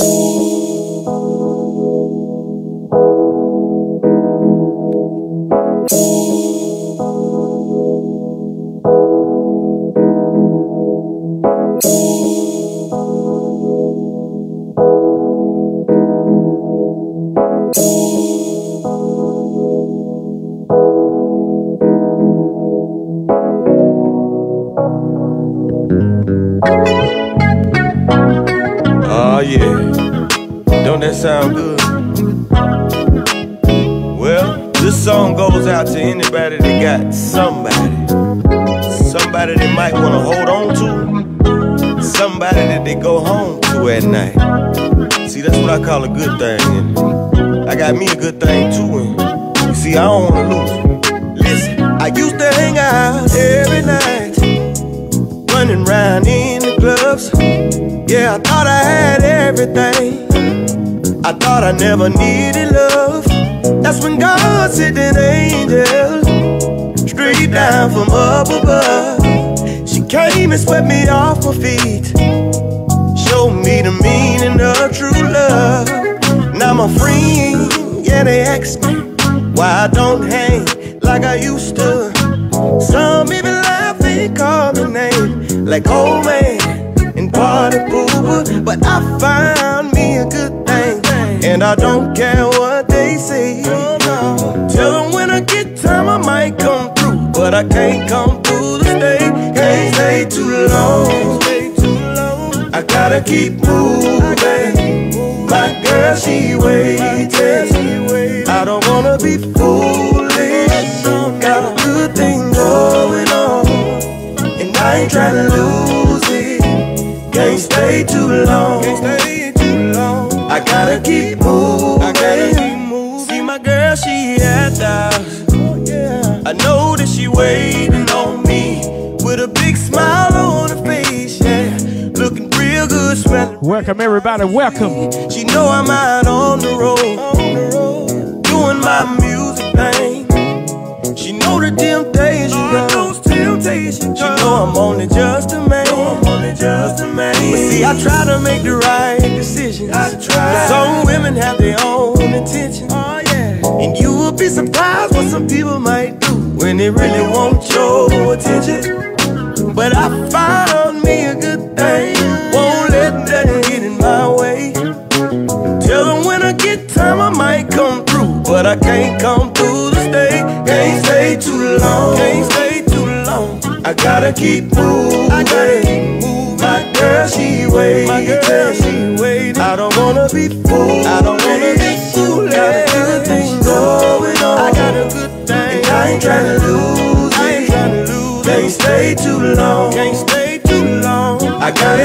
Oh never needed love. That's when God sent an angel straight down from up above. She came and swept me off my feet, showed me the meaning of true love. Now my friend, yeah, they ask me why I don't hang like I used to. Some even laugh and call me name, like old man and party pooper, but I found me a good and I don't care what they say. Tell them when I get time I might come through, but I can't come through to stay. Can't stay too long. I gotta keep moving. My girl, she waiting. I don't wanna be foolish. Got a good thing going on, and I ain't trying to lose it. Can't stay too long. I gotta keep moving. I gotta keep moving. See my girl, she at the house. I know that she waiting on me with a big smile on her face. Yeah, looking real good, smelling. Welcome, everybody. Welcome. She know I'm out on the road, doing my music thing. She know the temptation, those temptations. She know I'm only just a man. Just a man. But see, I try to make the right decisions. I try. Some women have their own intentions. Oh yeah. And you will be surprised what some people might do when they really want your attention. But I found me a good thing. Won't let nothing get in my way. Tell them when I get time I might come through, but I can't come through to stay. Can't stay too long. Can't stay too long. I gotta keep moving.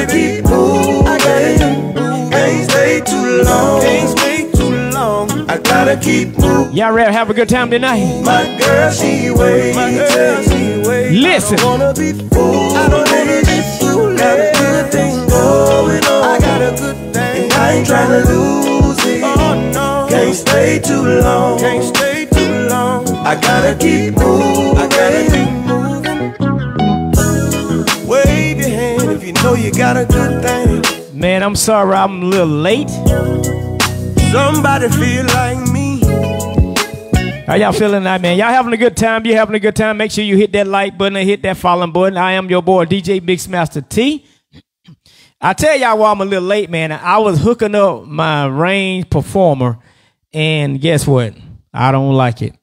I gotta keep moving. I gotta. Can't stay too long. Can't stay too long. I gotta keep moving. Y'all ready have a good time tonight? My girl, she waiting. My girl, she waiting. Listen. I don't wanna be fooled. I don't wanna be fooled. Got a good thing going on. I got a good thing. And I ain't tryna lose it. Oh no. Can't stay too long. Can't stay too long. I gotta keep moving. You got a good thing. Man, I'm sorry I'm a little late. Somebody feel like me. How y'all feeling tonight, man? Y'all having a good time? You having a good time? Make sure you hit that like button and hit that following button. I am your boy, DJ Mixmaster T. I tell y'all why I'm a little late, man. I was hooking up my Rane Performer, and guess what? I don't like it.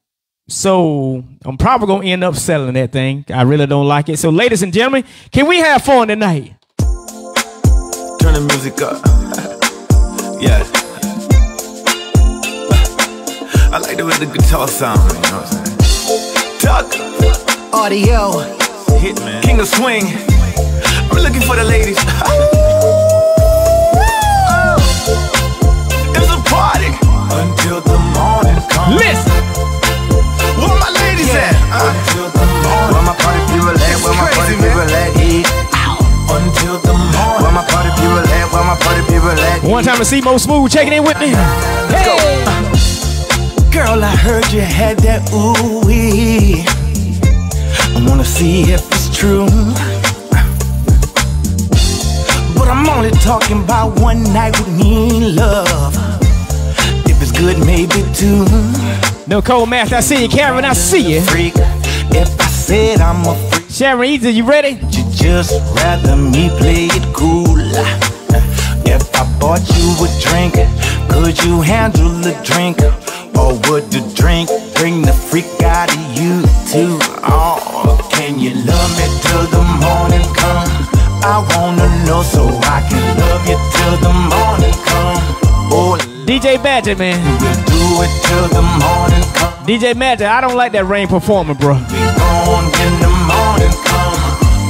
So I'm probably gonna end up selling that thing. I really don't like it. So, ladies and gentlemen, can we have fun tonight? Turn the music up. yeah. I like the way the guitar sound, you know what I'm saying? Tuck, Audio. Hitman, King of Swing. I'm looking for the ladies. it's a party until the morning comes. Listen. Where my ladies at? Uh, until the morning. Where my party people at? Where my party people at? Until the morning. Where my party people at? Where my party people at? One time to see Mo Smooth checking in with me. Hey. Girl, I heard you had that ooh wee. I wanna see if it's true. But I'm only talking about one night with me love. If it's good, maybe two. No cold math, I see you. Karen, I see you. Freak. If I said I'm a freak, Sharon Easy, you ready? Just rather me play it cool. If I bought you a drink, could you handle the drink? Or would the drink bring the freak out of you too? Oh, can you love me till the morning come? I wanna know so I can love you till the morning come. Oh, DJ Badger, man. we'll do it till the morning come. DJ Magic, I don't like that Rane Performer, bro.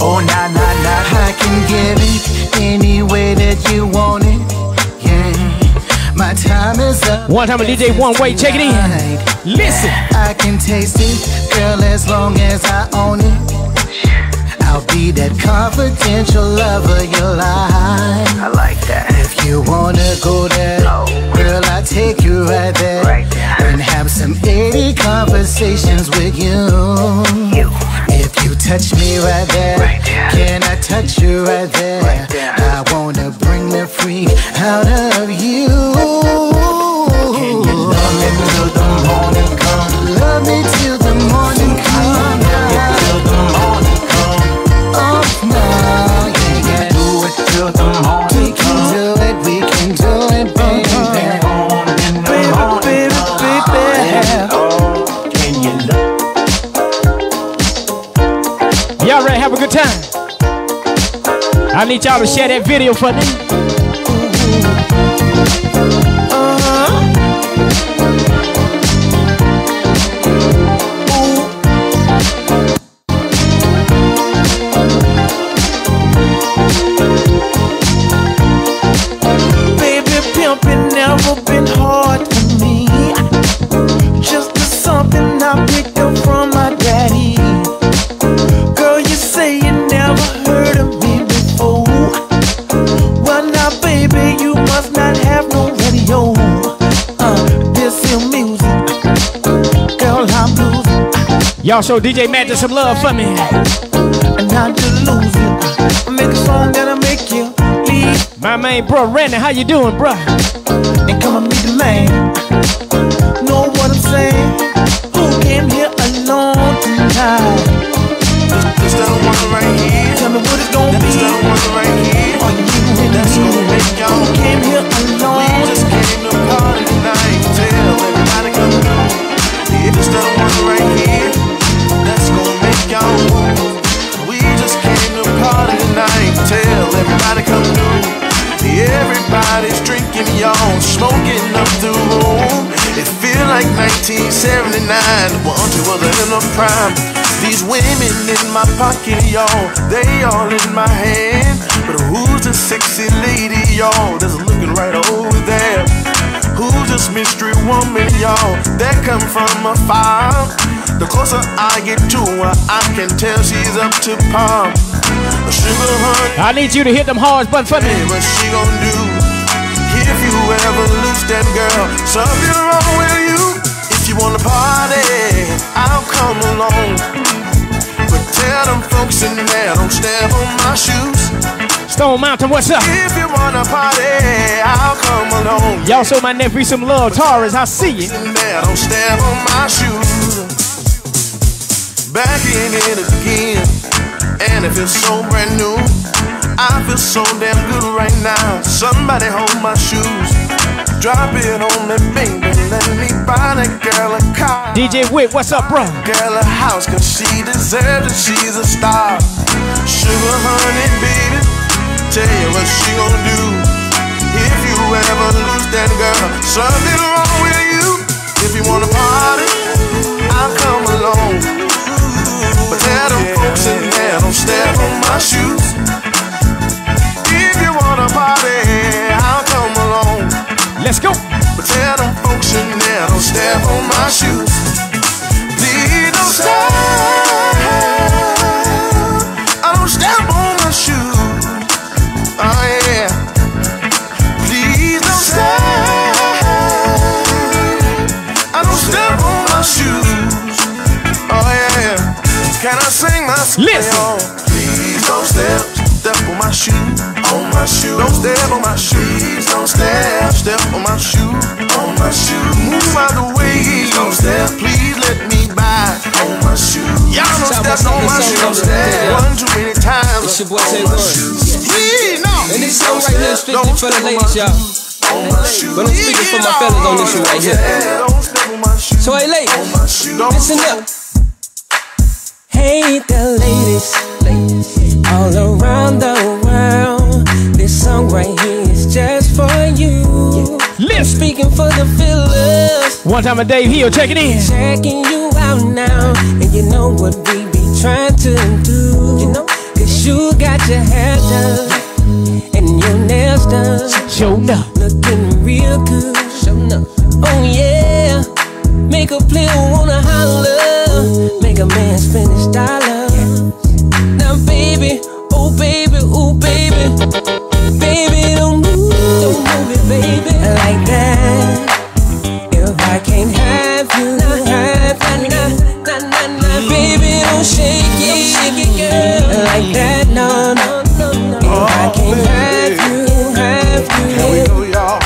Oh, nah, nah, nah. I can give it any way that you want it. Yeah, my time is up. One time a DJ, one way, check it in. Listen. I can taste it, girl, as long as I own it. I'll be that confidential lover you like. I like that. If you wanna go there, girl, I'll take you right there. Right there. And have some 80 conversations with you. You. If you touch me right there, Right there. can I touch you right there? Right there. I wanna bring the freak out of you. Can you love me till the morning come? Love me till to Have a good time. I need y'all to share that video for me. Y'all show DJ Magic some love for me. and I'm just losing. Make a song that'll make you leave. My main bro, Randy, how you doing, bro? and come and meet the man. Know what I'm saying? Smoking up the room. It feel like 1979, once it was in the prime. These women in my pocket, y'all, they all in my hand. But who's the sexy lady, y'all, that's looking right over there? Who's this mystery woman, y'all, that come from afar? The closer I get to her, I can tell she's up to par. Sugar honey. I need you to hit them hard button for me. Hey, what she gon' do ever lose that girl? Something wrong with you. If you wanna party, I'll come along. But tell them folks in there, don't step on my shoes. Stone Mountain, what's up? If you wanna party, I'll come along. Y'all show my nephew some love. Taurus, I see you. There, don't step on my shoes. Back in it again, and it feels so brand new. I feel so damn good right now. Somebody hold my shoes. Drop it on me, baby. Let me buy that girl a car. DJ Wick, what's up, bro? Girl a house, cause she deserves it. She's a star. Sugar honey, baby. Tell you what she gonna do. If you ever lose that girl, something wrong with you. If you wanna party, I'll come along. But tell them folks in there, don't step on my shoes. Let's go. But tell them folks there, don't step on my shoes. Please don't step. I don't step on my shoes. Oh yeah. Please don't step. I don't step on my shoes. Oh yeah. Can I sing my Listen. song? Please don't step, step on my shoe, on my shoe. Don't step on my shoe. Please don't step, step on my shoe, on my shoe. Move out the way, don't step. Please let me by on my shoe. Y'all don't step on my something shoe. so Step one too many times. It's your boy Tay Word. Please, no. And this song right here is strictly Don't for the ladies, y'all. on my shoe. But I'm speaking for my fellas on this shoe right here. Yeah, don't step on my shoe. So hey ladies, On my shoe. Don't listen up. Hey, the ladies, all around the world. This song right here is just for you. Listen. Speaking for the feelers, One time a Hill, check it in. checking you out now. And you know what we be trying to do. You know, cause you got your hair done and your nails done. Show up. Looking real good. Oh, yeah. Make a player wanna holler. Make a man spend his dollar. Now, baby, oh, baby, oh, baby. Baby, don't move, don't move it, baby. Like that. If I can't have you, not have you, nah, nah, nah, nah. Baby, don't shake it, don't shake it, girl. Like that, no, no, no, no. If I oh, can't have you, have you. Can we go, y'all?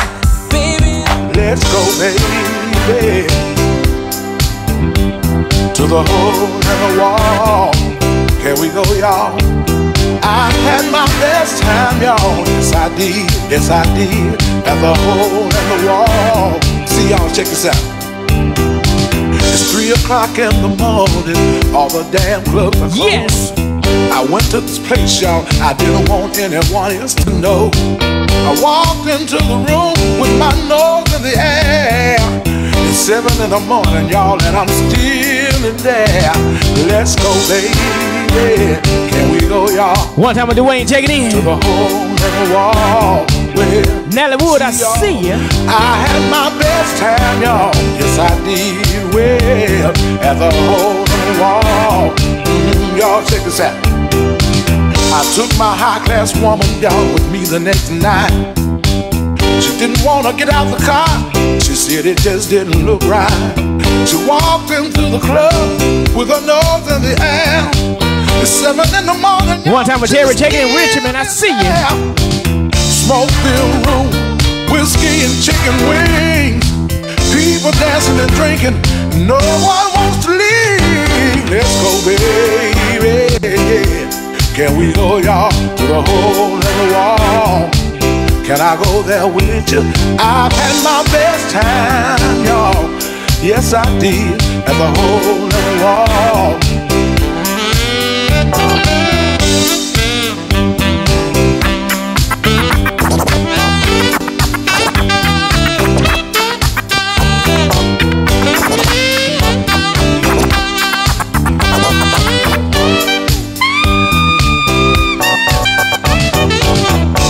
baby. Let's go, baby. To the hole in the wall. Can we go, y'all? I had my best time, y'all. Yes, I did. Yes, I did. At the hole in the wall. See, y'all, check this out. It's three o'clock in the morning. All the damn clubs are closed. Yes. I went to this place, y'all. I didn't want anyone else to know. I walked into the room with my nose in the air. It's seven in the morning, y'all, and I'm still in there. Let's go, baby. Can we go, y'all? One time a Dwayne, check it To in. the hole in the wall. Nelly Wood, I see ya. I had my best time, y'all. Yes, I did well at the hole in the wall. Mm, y'all, check this out. I took my high class woman, y'all, with me the next night. She didn't wanna get out the car. She said it just didn't look right. She walked into the club with her nose in the air. It's seven in the morning. One time with Jerry, was and Richmond, I see ya. there. Smoke filled room, whiskey and chicken wings. People dancing and drinking. No one wants to leave. Let's go, baby. Can we go, y'all, to the hole in the wall? Can I go there with you? I've had my best time, y'all. Yes, I did. At the hole in the wall.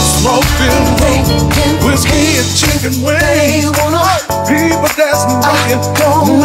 Smoke filled room, whiskey and chicken wings. People dancing, drinking. No one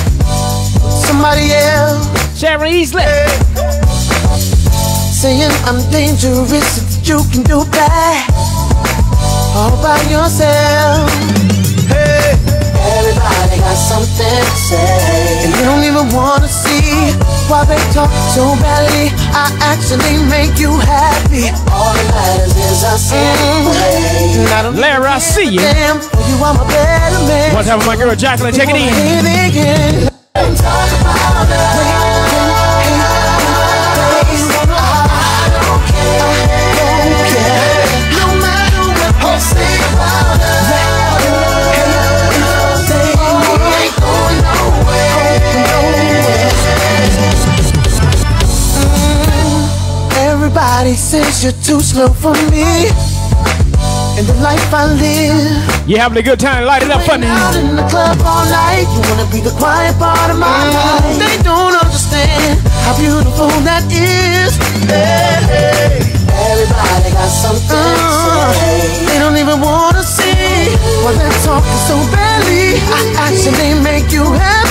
Somebody else Sharon Easley. saying I'm dangerous if you can do that all by yourself. Hey, everybody got something to say, and you don't even wanna see why they talk so badly. I actually make you happy. All that matters is us mm-hmm. I don't Larry, I see you. damn for you. I'm a better man. One time for my girl Jacqueline, check it in. says you're too slow for me. In the life I live. You having a good time? Light it up for me. Out in the club all night. You wanna be the quiet part of my life. They don't understand how beautiful that is. Hey, everybody got something uh, to say. They don't even wanna see. Well, they're talking so badly. I actually make you happy.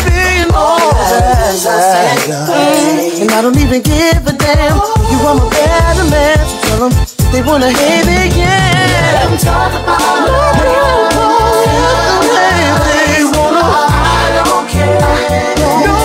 And I don't even give a damn. You are my better man. So tell them they wanna hate me, yeah. Let them talk about it. They wanna. I don't care.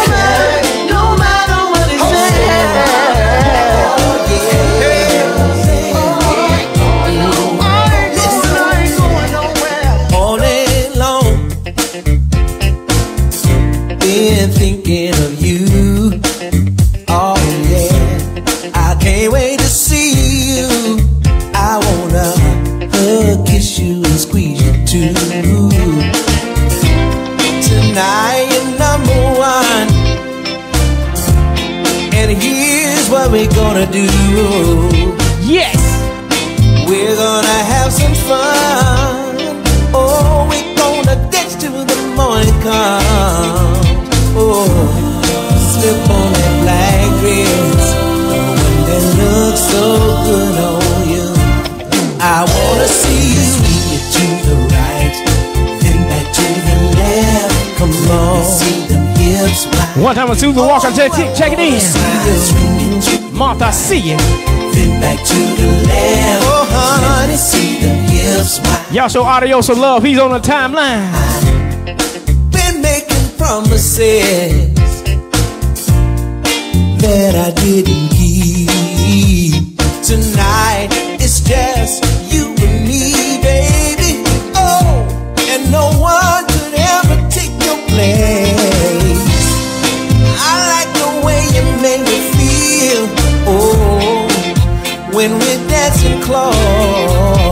One time with Susan Walker, check, check it in. Martha, see it. Oh, Y'all show audio some love. He's on the timeline. Been making promises that I didn't keep. Tonight is just when we're dancing close.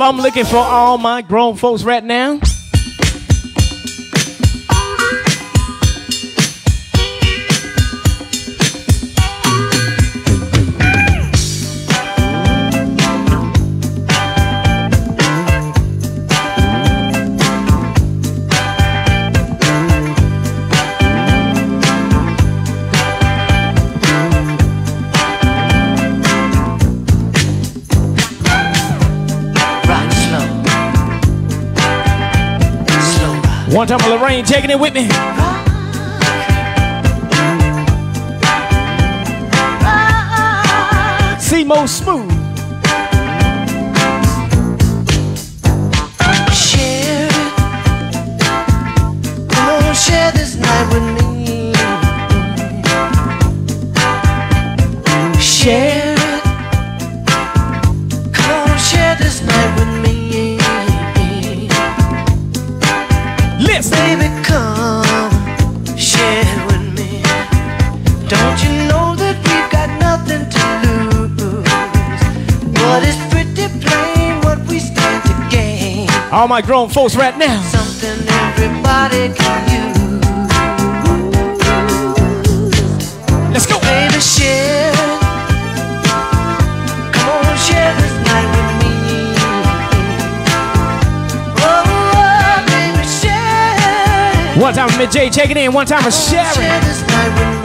up. I'm looking for all my grown folks right now. One time Lorraine taking it with me. See Mo Smooth. All my grown folks right now. Something everybody can use. Let's go. Baby, share. Come on, share this night with me. Oh, oh baby, share. One time with Jay, checking in. One time with Sharon.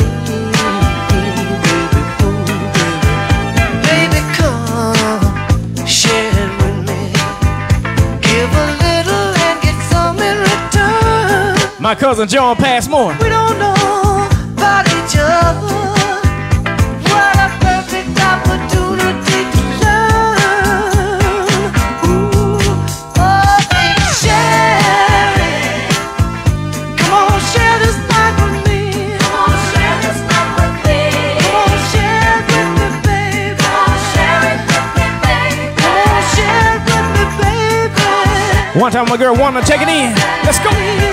my cousin John Passmore. We don't know about each other. What a perfect opportunity to. Ooh, oh, share it. Come on, share this with me. Come on, share this with me. Come on, share with me, baby. Share it with me, baby. Come on, share with me, baby. One time my girl wanted to take it in. Let's go.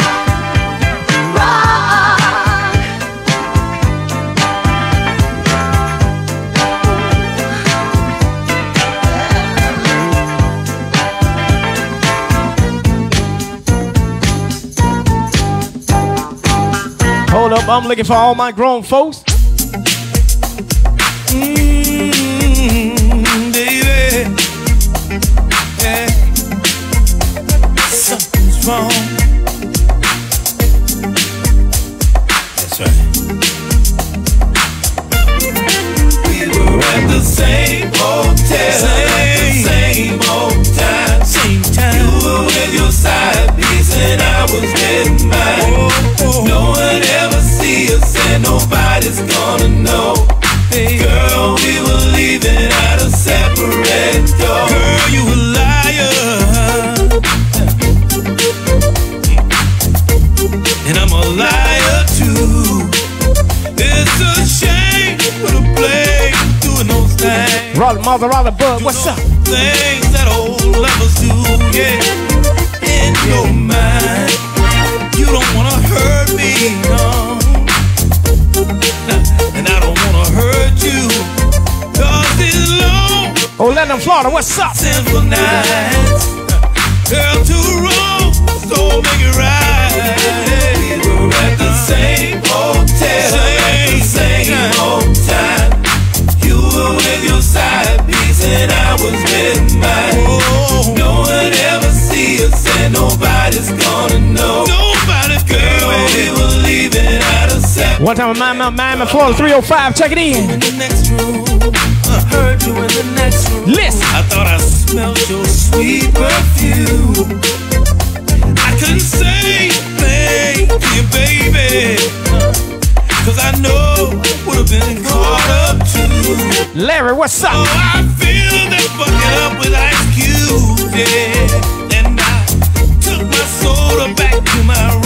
up, I'm looking for all my grown folks. Mm, baby. Yeah. Something's wrong. That's right. We were at the same hotel at the same old time. Same time. You were with your side piece and I was with mine. No one ever see us and nobody's gonna know. Girl, we were leaving out a separate door. Girl, you a liar. And I'm a liar too. It's a shame what a play doing those things. Mother Raleigh, Bud, what's up? Things that old lovers do, yeah. In your mind, you don't wanna hurt me, no. Oh, Orlando, Florida, what's up? nights. Girl, too wrong, so make it right. We were at the same hotel at the same old time. You were with your side piece and I was with mine. No one ever see us and nobody's gonna know. Nobody, girl, we were leaving out of separate. One time, Miami, Miami, Florida, 305, check it in. In the next room, I heard you in the next room. Listen. I thought I smelled your sweet perfume. I couldn't say thank you, baby. Cause I know would have been caught up too. Larry, what's Oh, up? I feel that fucking up with ice cubes, yeah. And I took my soda back to my room.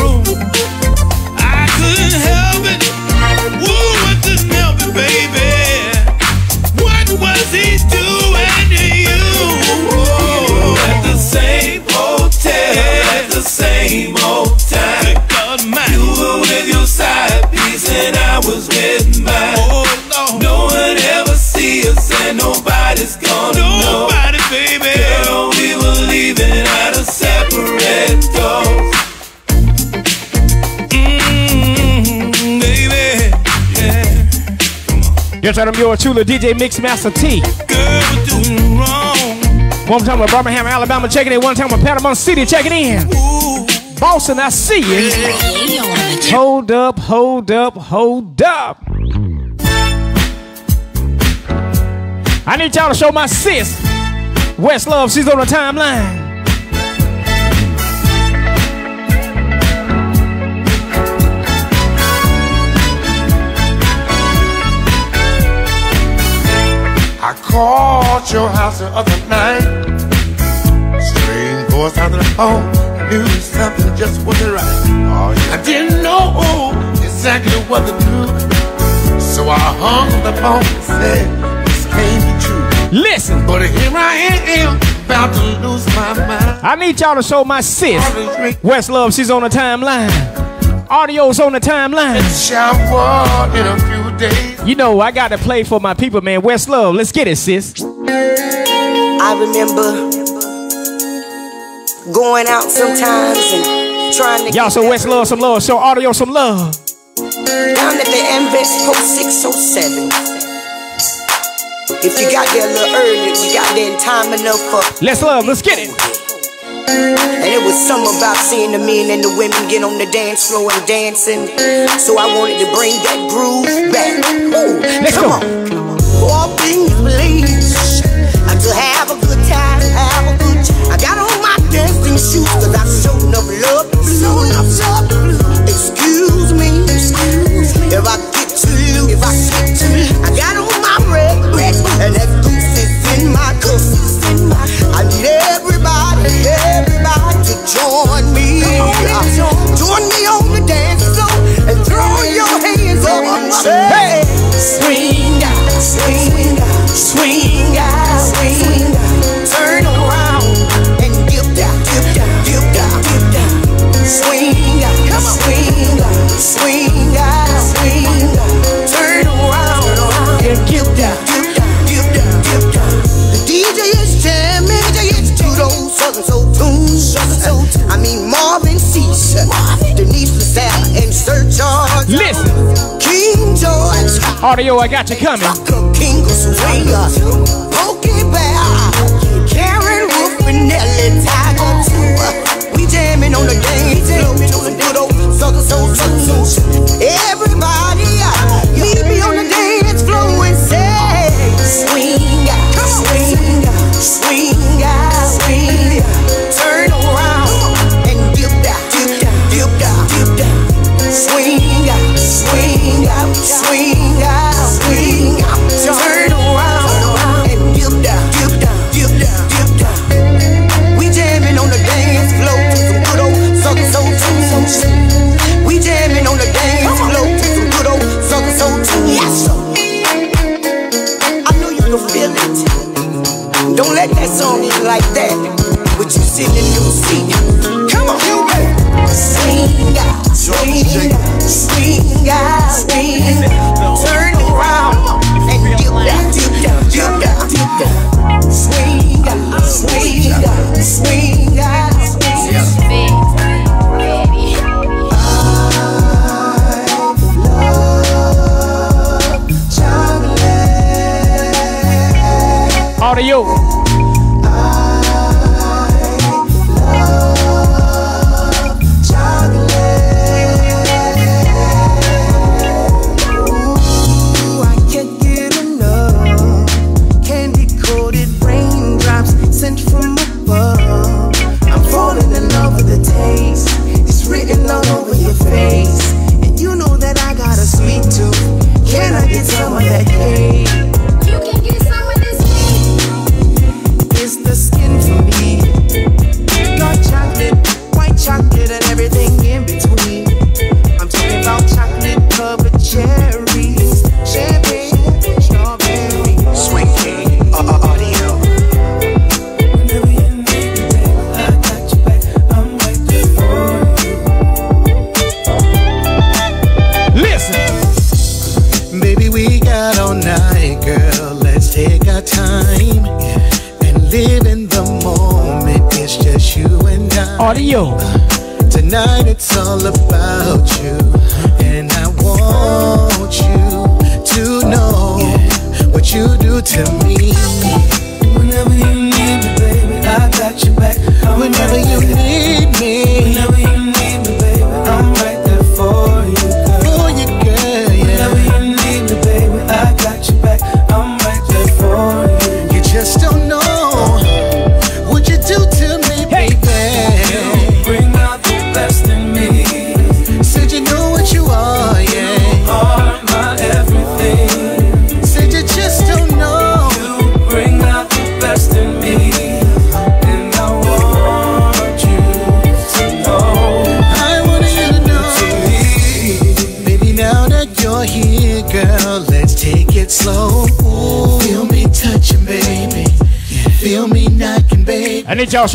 Yes, I'm your Chula DJ Mixmaster T. Girl. One time with Birmingham, Alabama, checking in. One time with Panama City, checking in. Ooh, Boston, I see you. Hold up, hold up, hold up. I need y'all to show my sis. West Love, she's on the timeline. Called your house the other night. Strange voice out of the phone. Oh, I knew something just wasn't right. Oh, yeah. I didn't know exactly what to do. So I hung the phone and said, This can't be true. Listen, But here I am, about to lose my mind. I need y'all to show my sis. West Love, she's on the timeline. Audio's on the timeline. Shower in a few days. You know, I got to play for my people, man. West Love, let's get it, sis. I remember going out sometimes and trying to Y'all show West Love some love. Show Audio some love. down at the Invest Post 607. If you got there a little early, you got there in time enough for. Let's love, let's get it. And it was something about seeing the men and the women get on the dance floor and dancing. So I wanted to bring that groove back. Ooh, Let's come go. on. All things please. I to have a good time, have a good time. I got on my dancing shoes cause I showed enough love. Showed enough love. Excuse me, excuse me. If I get to you, if I get to you, I got on my red, red, and swing. Audio, I got you coming. Karen and Nelly Tiger. We jamming on the game. On the good old. Everybody.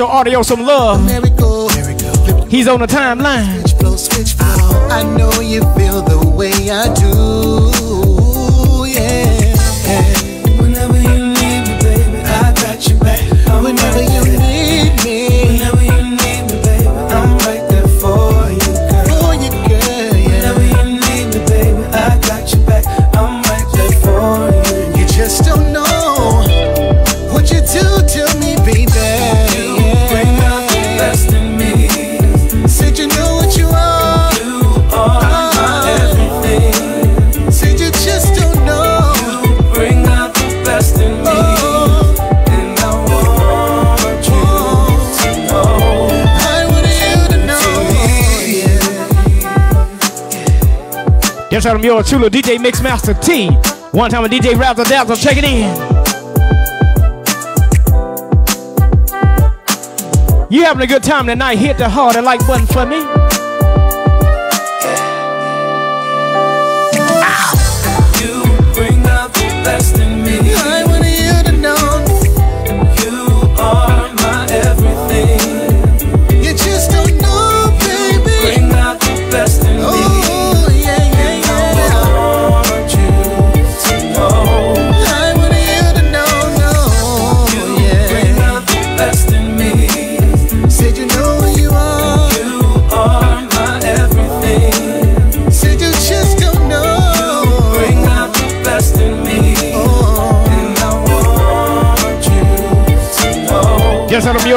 Audio some love. There we go. He's on the timeline. I know you feel the way I do. Yes, I'm your Chula DJ Mixmaster T. One time a DJ Razzle Dazzle, check it in. You having a good time tonight? Hit the heart and like button for me.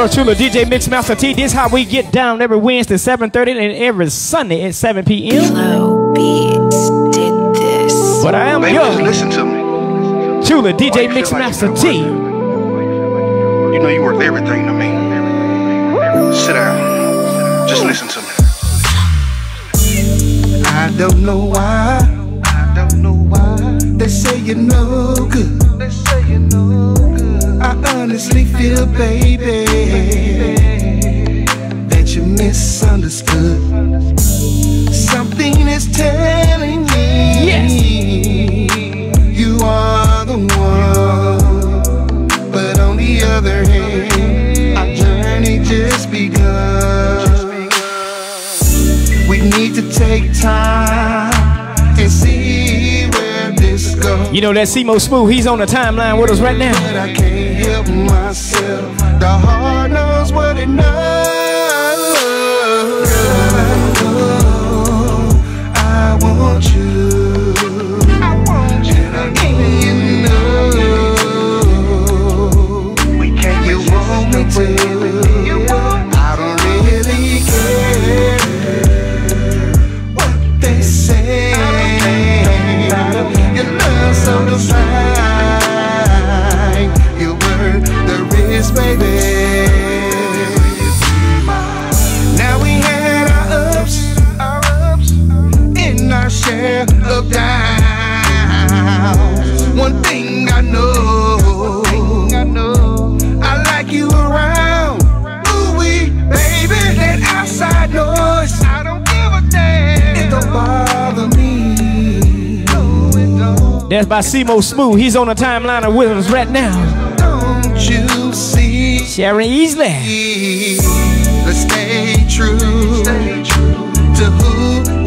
Yours truly, DJ Mixmaster T. This how we get down every Wednesday, 7.30 and every Sunday at 7 p.m. Beats did this. But I am Baby, yours. just listen to me. Truly, DJ Why you feel like Mixmaster T. You know you worth everything to me. Sit down. Just listen to me. I don't know why. I don't know why. They say you're no know that Simo Smooth, he's on the timeline with us right now. That's by Simo Smooth. He's on the timeline with us right now. Don't you see? Sharon Easley. Let's stay true, to who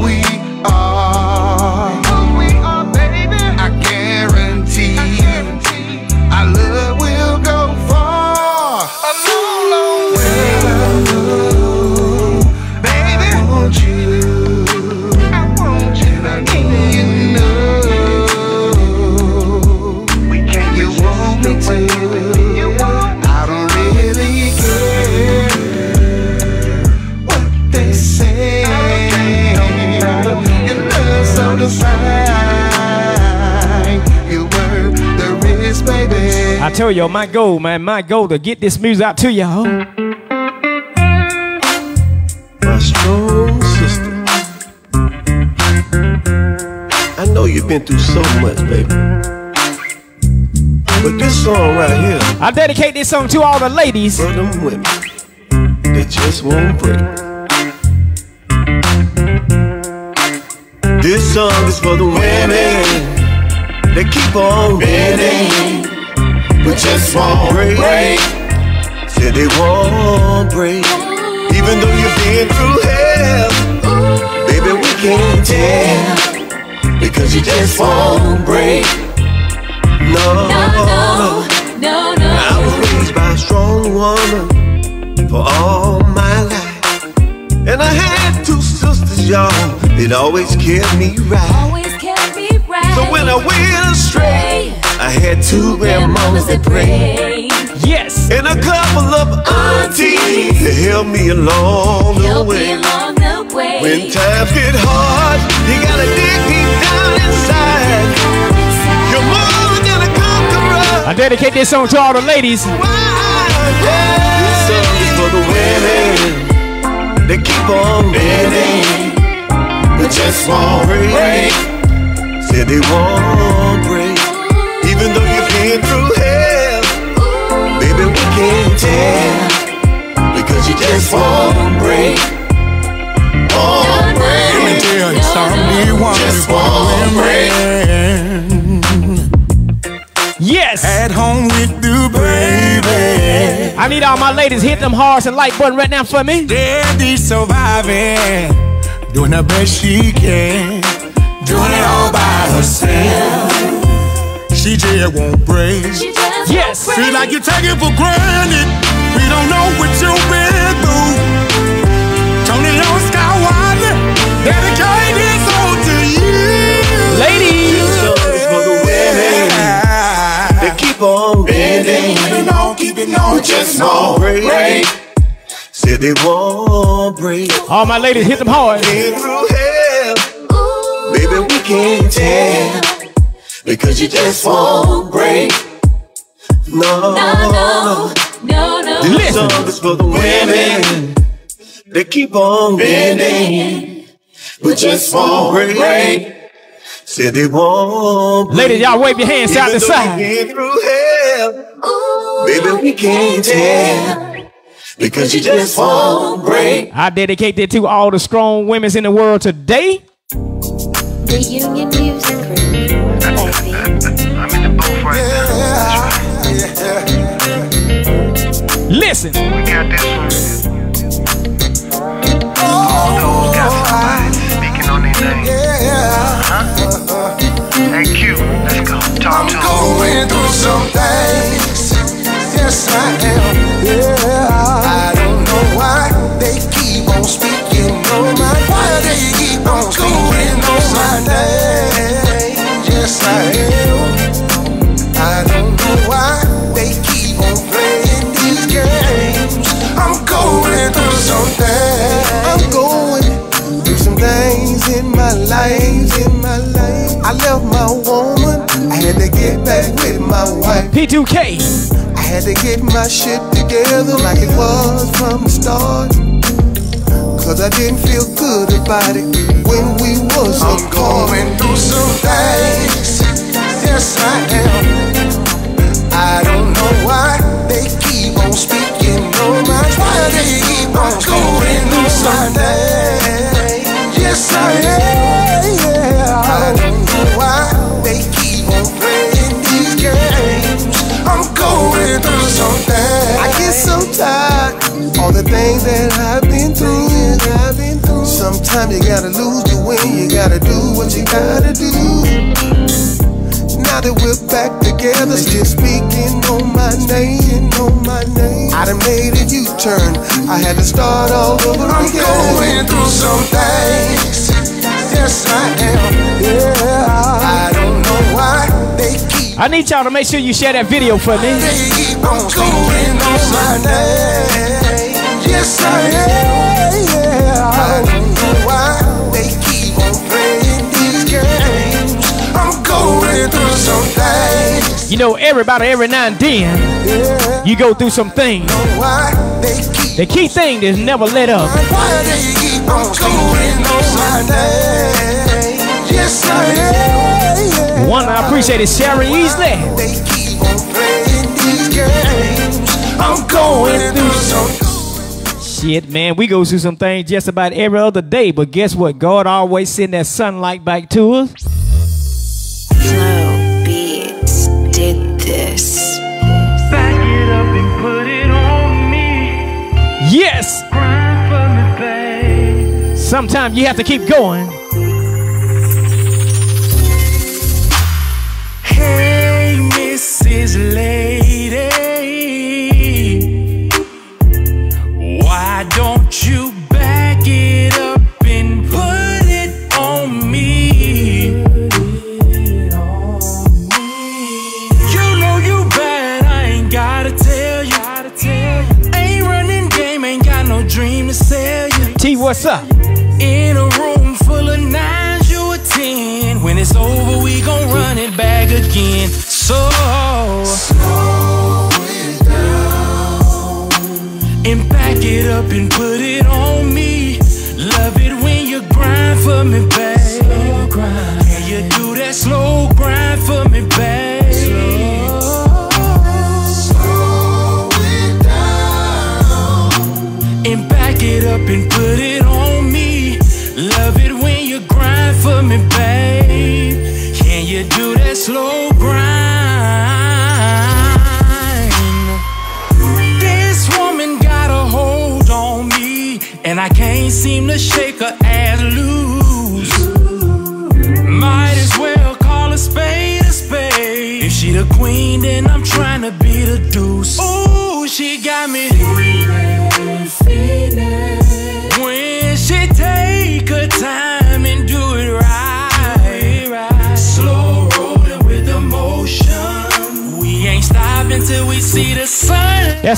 tell y'all, my goal, man, my goal to get this music out to y'all. My strong sister. I know you've been through so much, baby. But this song right here, I dedicate this song to all the ladies. for them women, they just won't break. This song is for the women that keep on winning, but just won't break. Said they won't break, even though you've been through hell. Baby, we can't tell because you just won't break. No, no, No, no. I was raised by a strong woman for all my life. And I had two sisters, y'all, that always kept me right. Always kept me right. So when I went astray, I had two grandmamas that prayed. Yes. And a couple of aunties that helped me along the Help me along the way. When times get hard, you gotta dig deep down inside. You're more than a conqueror. I dedicate this song to all the ladies. This song is for the women that keep on winning, but just won't break. Said they won't break, even though you've been through hell. Baby, we can't tell because you just won't break. Won't break. Let me tell you something, one Just won't break. Yes. At home with the baby. I need all my ladies hit them hearts and like button right now for me. Daddy surviving, doing the best she can, doing it all by herself. She just won't break. Yes. Feel like you take it for granted. We don't know what you've been through. Tony on Skywalker, dedicate this song to you. Ladies. This for the women that keep on winning, Keep it on, keep it on, but just won't break. break. Said they won't break. All my ladies, hit them hard. Been through hell, baby, we can't tell because you just won't break. No, no, no, no. This song is for the women that keep on bending, but just won't break. Said they won't. break. Ladies, y'all wave your hands side Even to though side. we Been through hell, baby, we can't tell because you just won't break. I dedicate that to all the strong women in the world today. The Union Music Group, baby. I'm in the booth right now. Listen. We got this one. All those got somebody speaking on their name. Huh? Hey Q, let's go. Talk to him. going through some things. Yes, I am. My. In my life, I left my woman. I had to get back with my wife. P2K. I had to get my shit together like it was from the start. Cause I didn't feel good about it when we was I'm going through some things. Yes, I am. I don't know why they keep on speaking on my why they keep on speaking on my name. I don't know why they keep on playing these games. I'm going through something. I get so tired. All the things that I've been through. I've been through. Sometimes you gotta lose to win. You gotta do what you gotta do. Now that we're back together, still speaking on my name, on my name. I done made a U-turn. I had to start all over I'm again. going through some things. Yes, I am. Yeah. I don't know why they keep I need y'all to make sure you share that video for me. they keep on speaking on my name. Yes, I am. You know, everybody, every now and then, you go through some things. The key thing is never let up. One I appreciate it, Sherry Easley. I'm going through some. Shit, man, we go through some things just about every other day, but guess what? God always send that sunlight back to us. Flow Beats did this. Back it up and put it on me. Yes! Grind for me, babe. Sometimes you have to keep going. Hey, Mrs. Lady.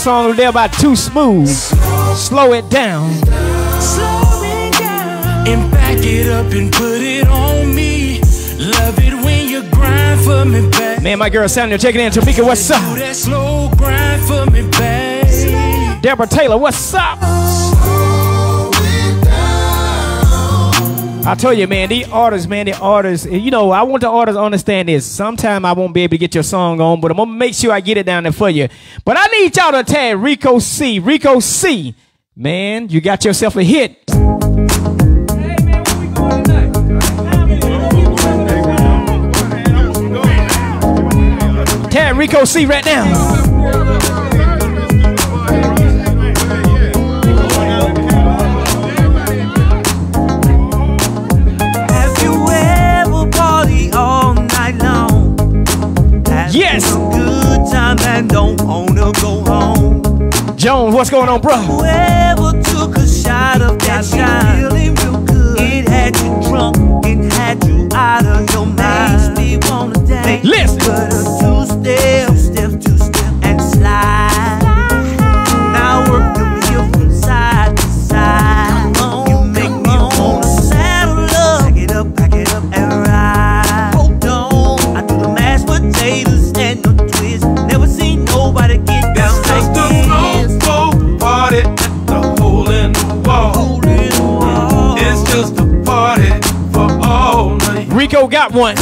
song over there about Too Smooth. Slow it down. Slow it down. And back it up and put it on me. Love it when you grind for me back. Man, my girl Sandra checking in. Tamika, what's up? Deborah Taylor, what's up? I tell you, man, these artists, man, the artists, you know, I want the artists to understand this. Sometime I won't be able to get your song on, but I'm going to make sure I get it down there for you. But I need y'all to tag Rico C. Rico C. Man, you got yourself a hit. Tag Rico C right now. Jones, what's going on, bro? Whoever took a shot of that shine, feeling real good. It had you drunk, it had you out of your mind. Makes me wanna dance, Listen. but a Rico got one.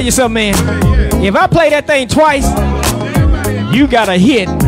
tell you something, man. If I play that thing twice, you got a hit.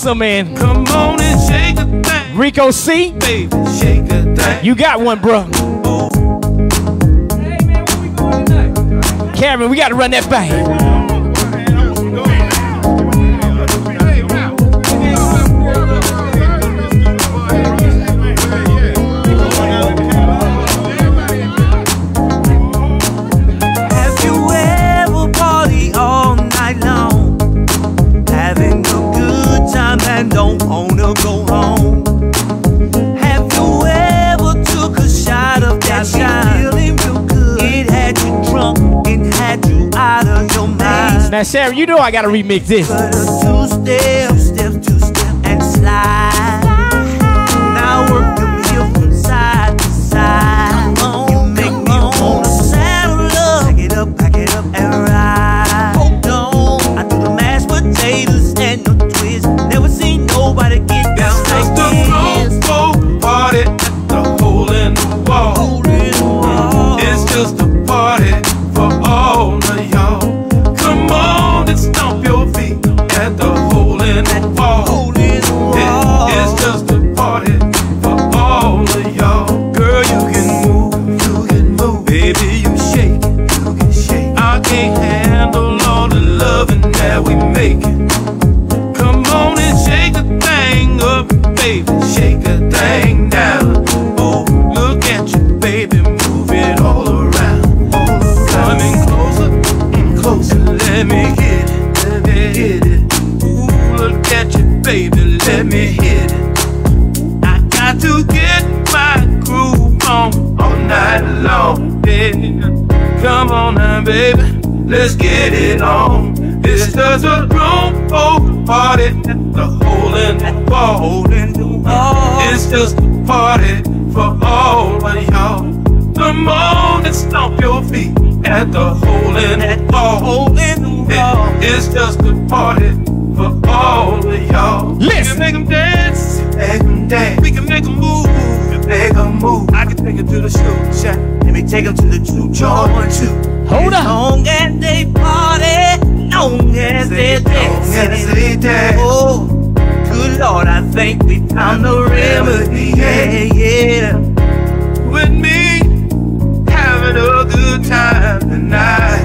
awesome, man. Come on and shake a. Rico C. Baby, shake a. You got one, bro. Hey, man, where we going tonight? Karen, we got to run that back. Sarah, you know I gotta remix this. Just a party for all of y'all. Come on and stomp your feet at the hole in the wall. It- It's just a party for all of y'all. Listen. We can make them dance, make them dance. We can make them move, make them move. I can take it to the shoe shop. Let me take them to the juke joint too. Hold as up. long as they party, long as they dance, long as they dance. Oh, Lord, I think we found the remedy. Yeah, yeah. With me, having a good time tonight.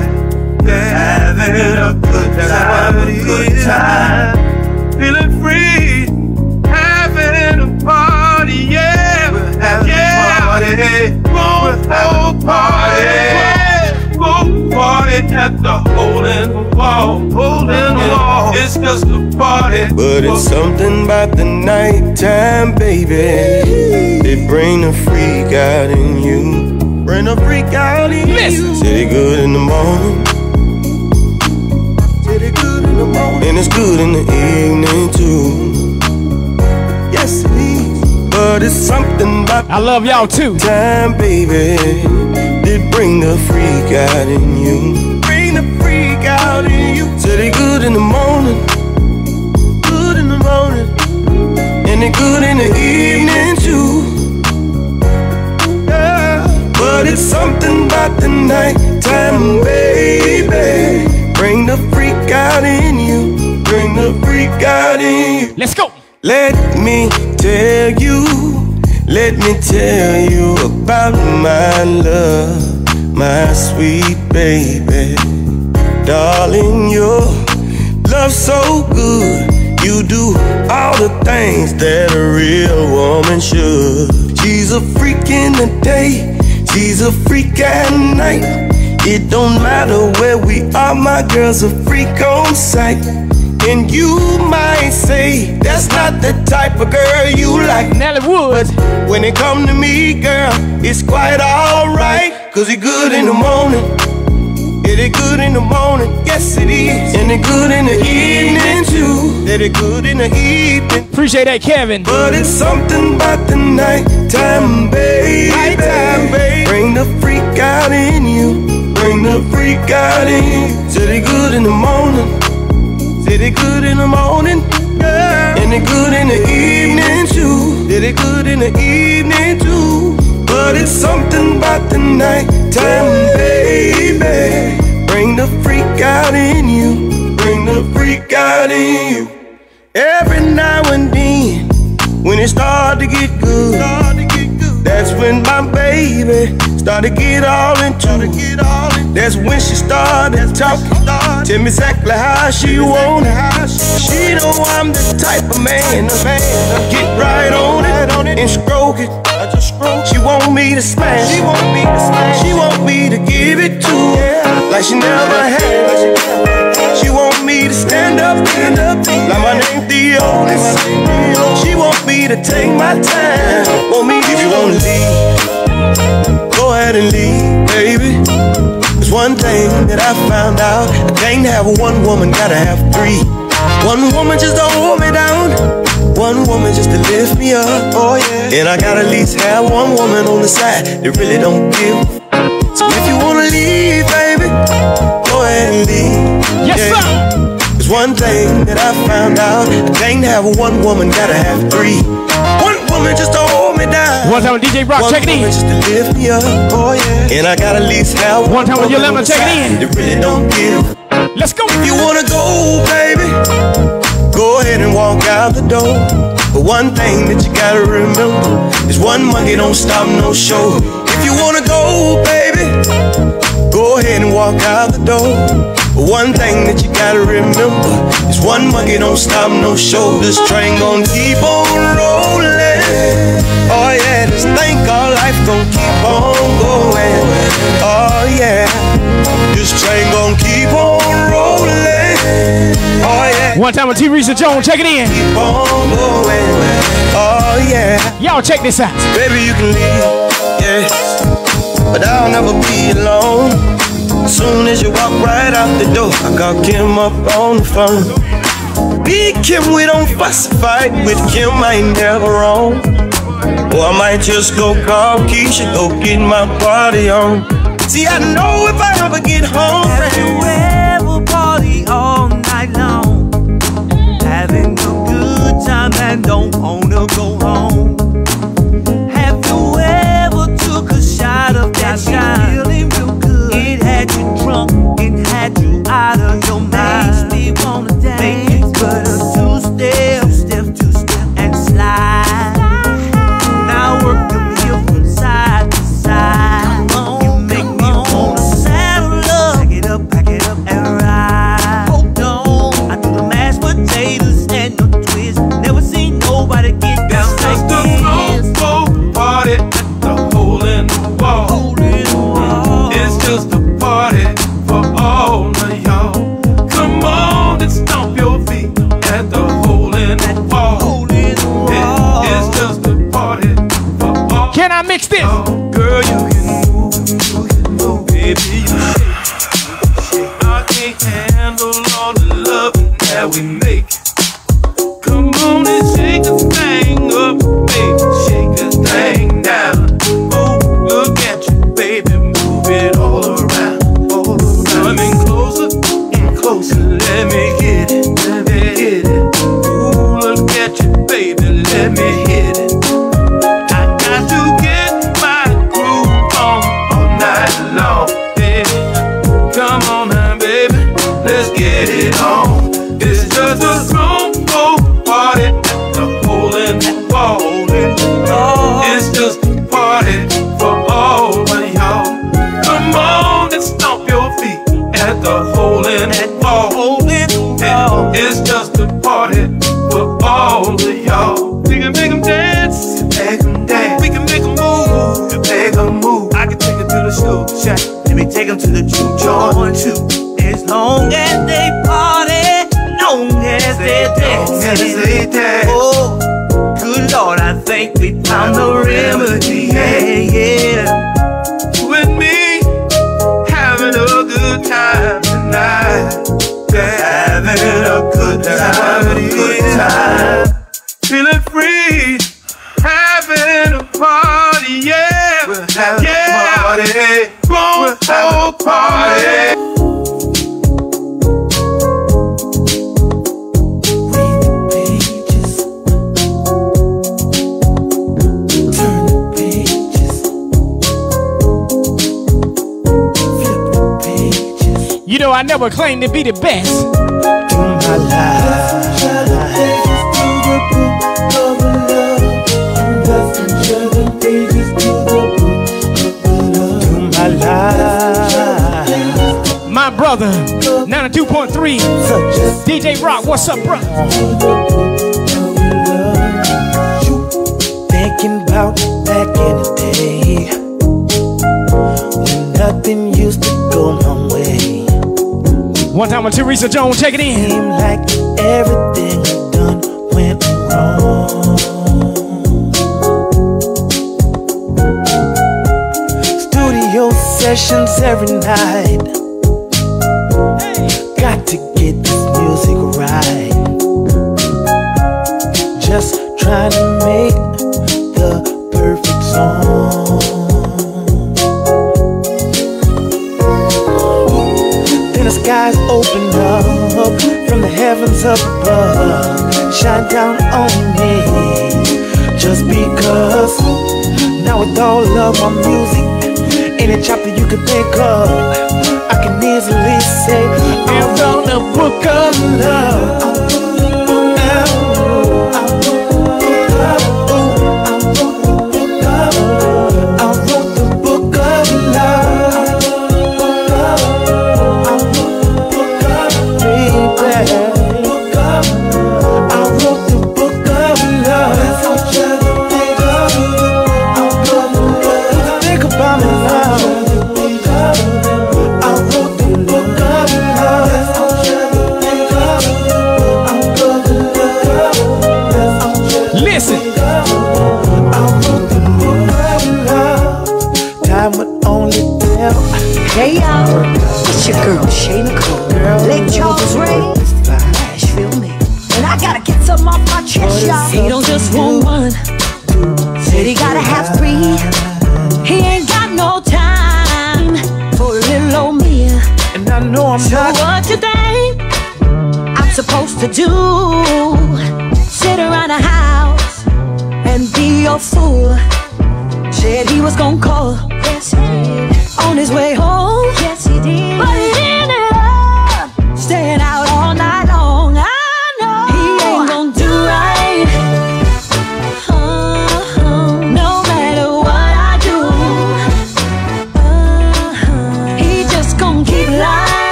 Yeah, having a good time, having a good time. Feeling free, having a party, yeah. We're having yeah. a party. Whoa, party. Whoa, at the hole in the wall. Hole in the wall. It's just a party. But it's something about the nighttime, baby. They bring the freak out in you. Bring the freak out in you. Say good in the morning. Good in the morning. And it's good in the evening too. Yes, it is. But it's something about I love y'all too. Time, baby. They bring the freak out in you. Bring the freak out in you. Say they good in the morning. Good in the morning. And they good in the evening too. Yeah. But it's something about the nighttime, baby. Bring the freak out in you. Bring the freak out in you. Let's go. Let me tell you, let me tell you about my love, my sweet baby. Darling, your love so good. You do all the things that a real woman should. She's a freak in the day, she's a freak at night. It don't matter where we are, my girl's a freak on sight. And you might say that's not the type of girl you like. Nelly Woods. But when it come to me, girl, it's quite alright. Cause it good in the morning. It is good in the morning, yes it is. And it good in the evening too. That it good in the evening. Appreciate that, Kevin. But it's something about the nighttime, baby. Nighttime, baby. Bring the freak out in you. Bring the freak out in you. Said it good in the morning. Said it good in the morning. Yeah. And it good in the evening too. Did it good in the evening too. But it's something about the nighttime, baby. Bring the freak out in you. Bring the freak out in you. Every now and then, when it start to get good, that's when my baby started get all into it. That's when she started talking. Tell me exactly how she want it. She know I'm the type of man to get right on it and stroke it. She want me to smash. She want me to smash. She want me to give it to her like she never had. To stand up, stand up, like my name Theonis. She want me to take my time. Want me if you wanna leave, go ahead and leave, baby. There's one thing that I found out. I can't have one woman, gotta have three. One woman just don't hold me down. One woman just to lift me up. Oh yeah. And I gotta at least have one woman on the side that really don't give. So if you wanna leave, baby, go ahead and leave. Yes, sir. One thing that I found out. I can't have one woman, gotta have three. One woman just to hold me down. One time with DJ Rock, One check it in. just to lift me up. Oh yeah. And I gotta at least have One time with woman Yolanda, on the check it in. That really don't give. Let's go. If you wanna go, baby, go ahead and walk out the door. But one thing that you gotta remember is one monkey don't stop no show. If you wanna go, baby, go ahead and walk out the door. But one thing that you gotta remember is one monkey don't stop no show. This train gon' keep on rolling. Oh yeah, this thing called life gon' keep on going. Oh yeah, this train gon' keep on rolling. Oh yeah. One time with Teresa Jones, check it in. Keep on going. Oh yeah. Y'all check this out. Baby, you can leave, yes. But I'll never be alone. Soon as you walk right out the door, I got Kim up on the phone. Be Kim, we don't fuss and fight. With Kim, I ain't never wrong. Or I might just go call Keisha, go get my party on. See, I know if I ever get home, friend. we'll party all night long. Having a good time and don't wanna go home. that would claim to be the best. My, my brother, 92.3. DJ Rock, what's up, brother? Thinking about back in the day nothing used to go one time with Teresa Jones, check it in. Seemed like everything done went wrong. Studio sessions every night. Got to get this music right. Just trying to make shine down on me. Just because now with all of my music, any chapter you can think of.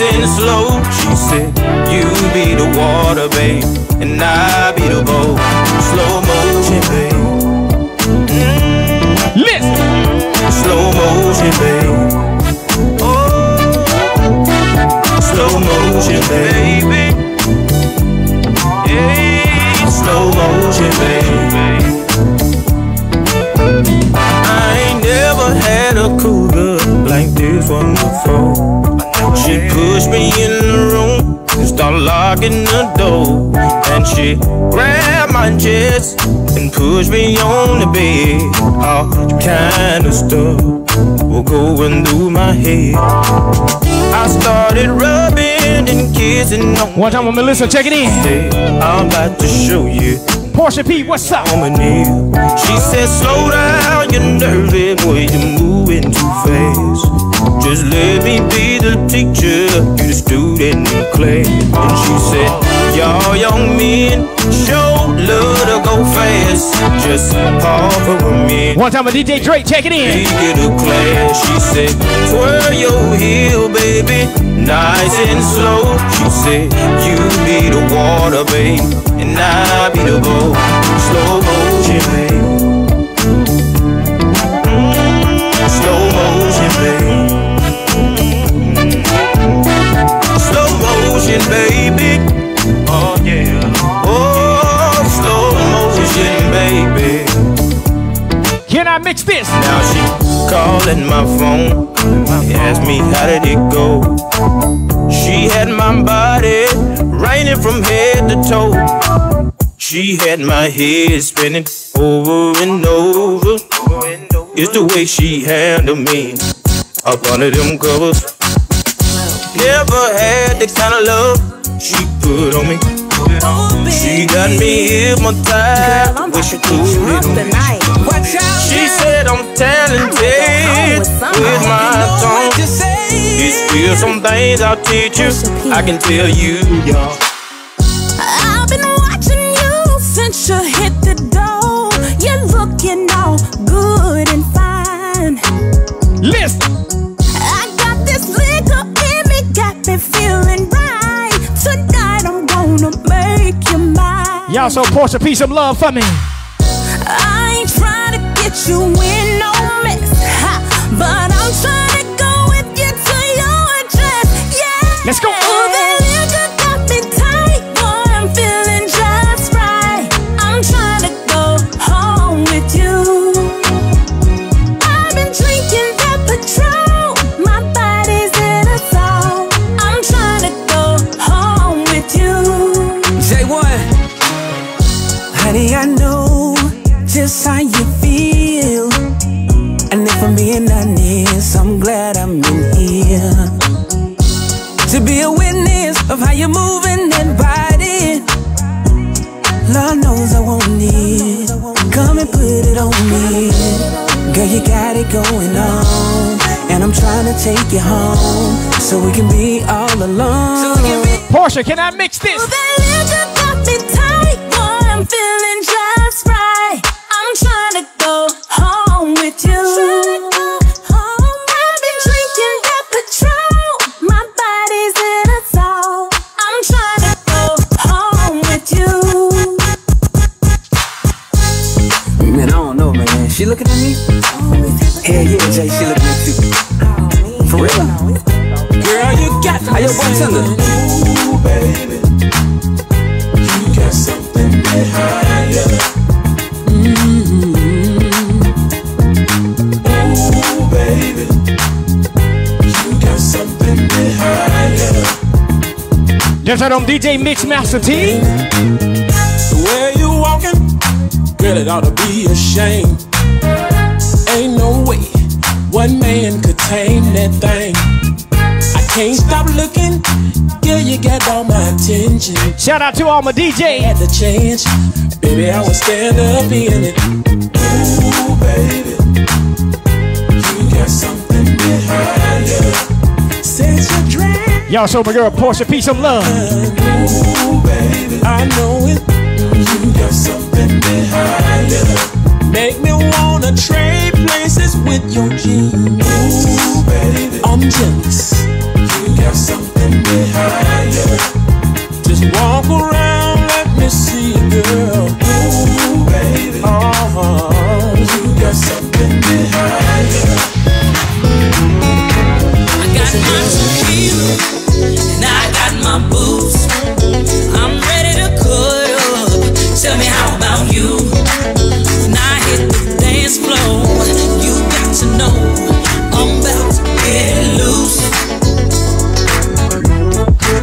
And slow. She said, You be the water, babe, and I be the boat. Slow motion, babe. Mm. Listen. Slow motion, babe. Oh, slow motion, baby. Slow motion, baby. I ain't never had a cougar like this one before. She pushed me in the room and started locking the door. And she grabbed my chest and pushed me on the bed. All kind of stuff was going through my head. I started rubbing and kissing on One time with Melissa, check it in. I'm about to show you. Portia P, what's up? She said, slow down, you're nervy, boy, you're moving too fast. Just let me be the teacher, you the student in class. And she said, y'all young men, show love to go fast. Just me. One time with DJ Drake, check it in. To class. She said, twirl your heel, baby, nice and slow. She said, you be the water, babe, and I be the boat. Slow motion, babe. Calling my phone, asked me how did it go. She had my body raining from head to toe. She had my head spinning over and over. It's the way she handled me up under them covers. Never had the kind of love she put on me. She got me hypnotized. Wish she could hit me. She said I'm talented with my tongue. It's still some things I'll teach you. I can tell you, y'all. Y'all so Portia P, some love for me. I ain't trying to get you in no mess, but I'm trying Girl, you got it going on. And I'm trying to take you home so we can be all alone. Portia, can I mix this? Jay, she looking at you. For real? Girl, you got How your bartender? Ooh, baby, you got something behind you. Mm-hmm. Ooh, baby, you got something behind you. Just right on DJ Mixmaster T. The way you walking, girl, it ought to be a shame. Ain't no way one man could tame that thing. I can't stop looking, girl, you got all my attention. Shout out to all my DJ. Had the chance, baby, I would stand up in it. Ooh, baby, you got something behind you. Since you drank, Y'all show my girl Portia P some love. ooh, baby, I know it. You got something behind you. Make me wanna trade places with your jeans. Ooh, baby, I'm jealous. You got something behind you. Just walk around, let me see you, girl. Ooh, baby. You got something behind you. I got my and I got my. I'm ready to. Tell me how about you?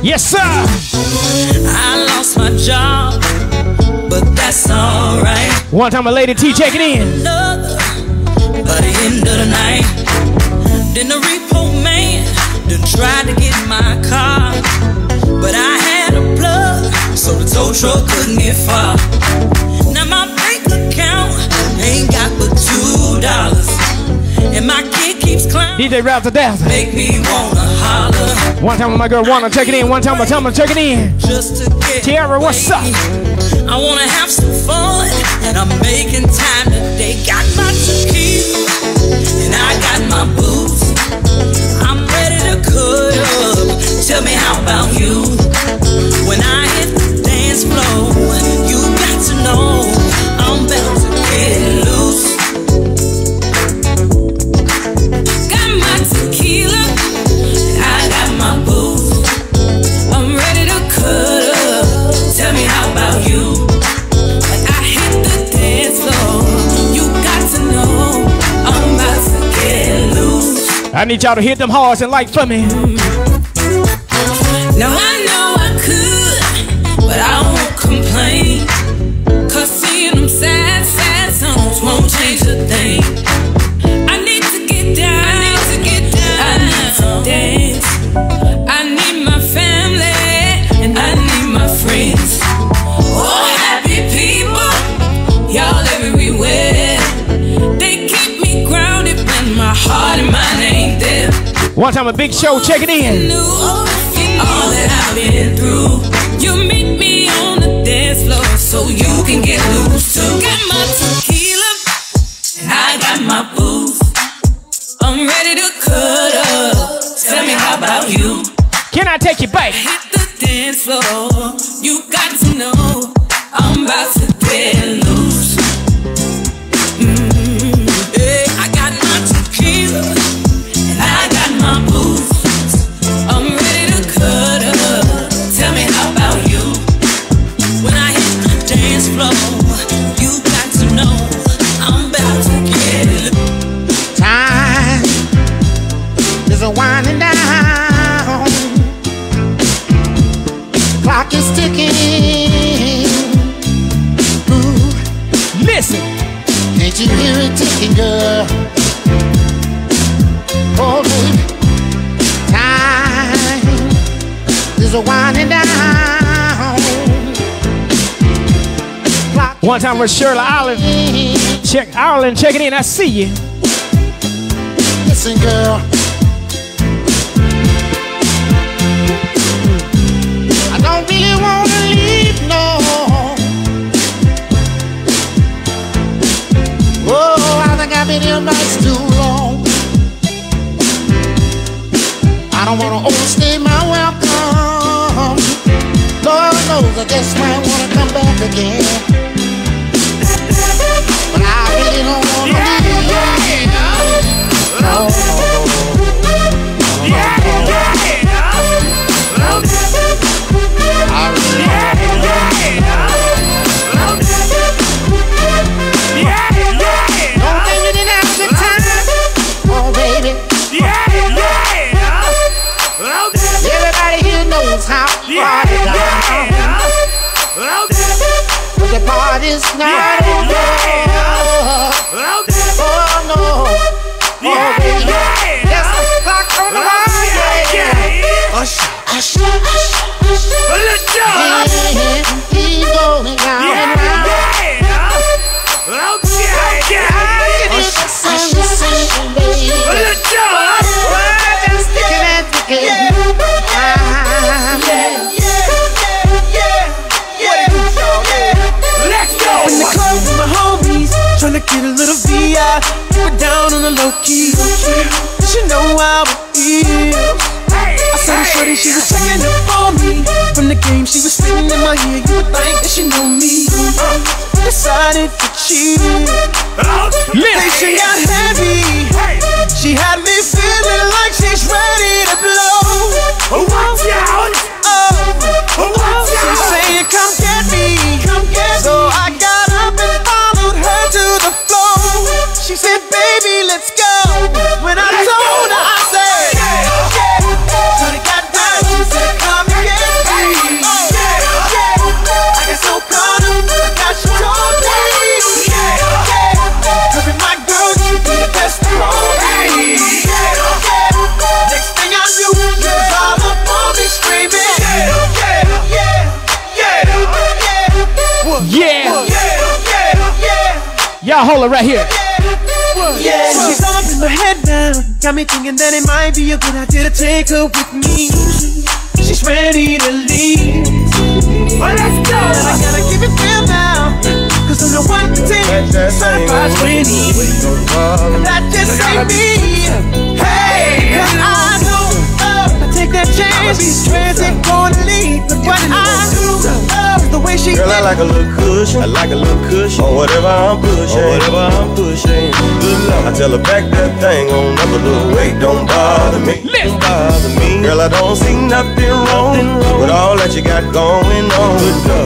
Yes, sir. I lost my job, but that's alright. One time a lady T check it in. Another by the end of the night. Then the repo man done tried to get my car, but I had a plug, so the tow truck couldn't get far. Now my bank account ain't got but two dollars, and my kid keeps climbing. DJ Razzle Dazzle. Make me wanna holler One time with my girl Wanna check it in. One time my time check it in. just to get. Tiara, what's up? I wanna have some fun, and I'm making time today. Got my tequila, and I got my booze. I'm ready to cut up. Tell me how about you? When I hit the dance floor, you got to know I'm about to get loose. I need y'all to hit them hearts and like for me. Now I know I could, but I won't complain. Cause seeing them sad, sad songs won't change a thing. I need to get down. I need to get down. I need to dance. One time a big show check it in. All that I've been through, you meet me on the dance floor so you can get loose too. Got my tequila, and I got my booze. I'm ready to cut up. Tell me how about you? Can I take you back? Hit the dance floor. You got to know I'm about to one time with Shirley Island. Check Ireland, it in. I see you. Listen, girl. I don't really want to leave, no. Oh, I think I've been here nights too long. I don't want to overstay my welcome. Lord knows I just might want to come back again. The party's not over. Down on low key. She know how it feels. I saw the shorty, she was checking up on me. From the game, she was spitting in my ear. You would think that she knew me. Decided to cheat. Conversation got heavy. She had Yeah. Hold it right here. Yeah, she's up in my head now. Got me thinking that it might be a good idea to take her with me. She's ready to leave. Well, let's go. And I gotta give it real now. Cause I'm the one to take certified 20. And that just ain't me. Hey, cause I know uh, I take that chance. Where's it gonna lead? But what I do uh, is the way she Girl, I like a little cushion. I like a little cushion on whatever I'm pushing. On whatever I'm pushing. Good luck. I tell her back that thing on up a little weight. Don't bother me. Don't bother me. Girl, I don't see nothing wrong with all that you got going on.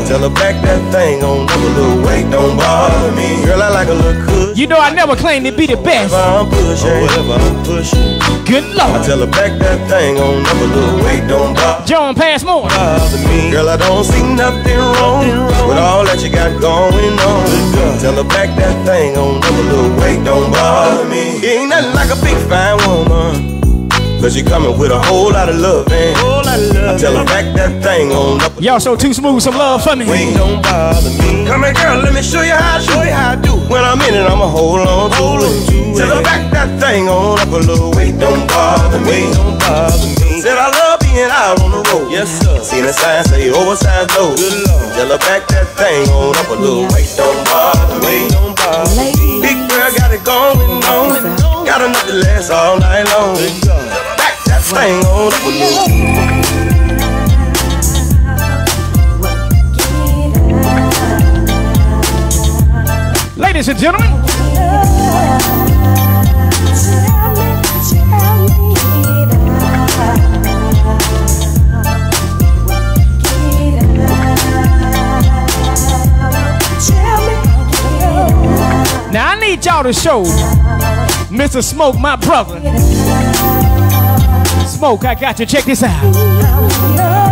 Tell her back that thing on up a little weight. Don't bother me. Girl, I like a little cushion. You know I never claimed to be the best. Whatever I'm pushing. Whatever I'm pushing. Good I tell her back that thing on up a little weight. Don't bother John Passmore. bother me. Girl, I don't see nothing wrong with all that you got going on. Tell her back that thing on up a little weight, don't bother me. Ain't nothing like a big fine woman. Cause you coming with a whole lot of love, man. I tell her back that thing on up Y'all so too smooth. Some love for me. weight, don't bother me. Come here, girl, let me show you how I show you how I do. When I'm in it, I'ma hold on to it. Tell her back that thing on up a little weight, don't bother me. Don't bother me. Said I love being out on the road. Yes, sir. Seen a sign say oversized low. Good lord. Tell her back that thing on up a little weight, don't bother me. Don't bother me. Big girl got it going on. Got enough to last all night long. Back that thing on up a little. Ladies and gentlemen, now I need y'all to show Mr. Smoke, my brother. Smoke, I got you. Check this out.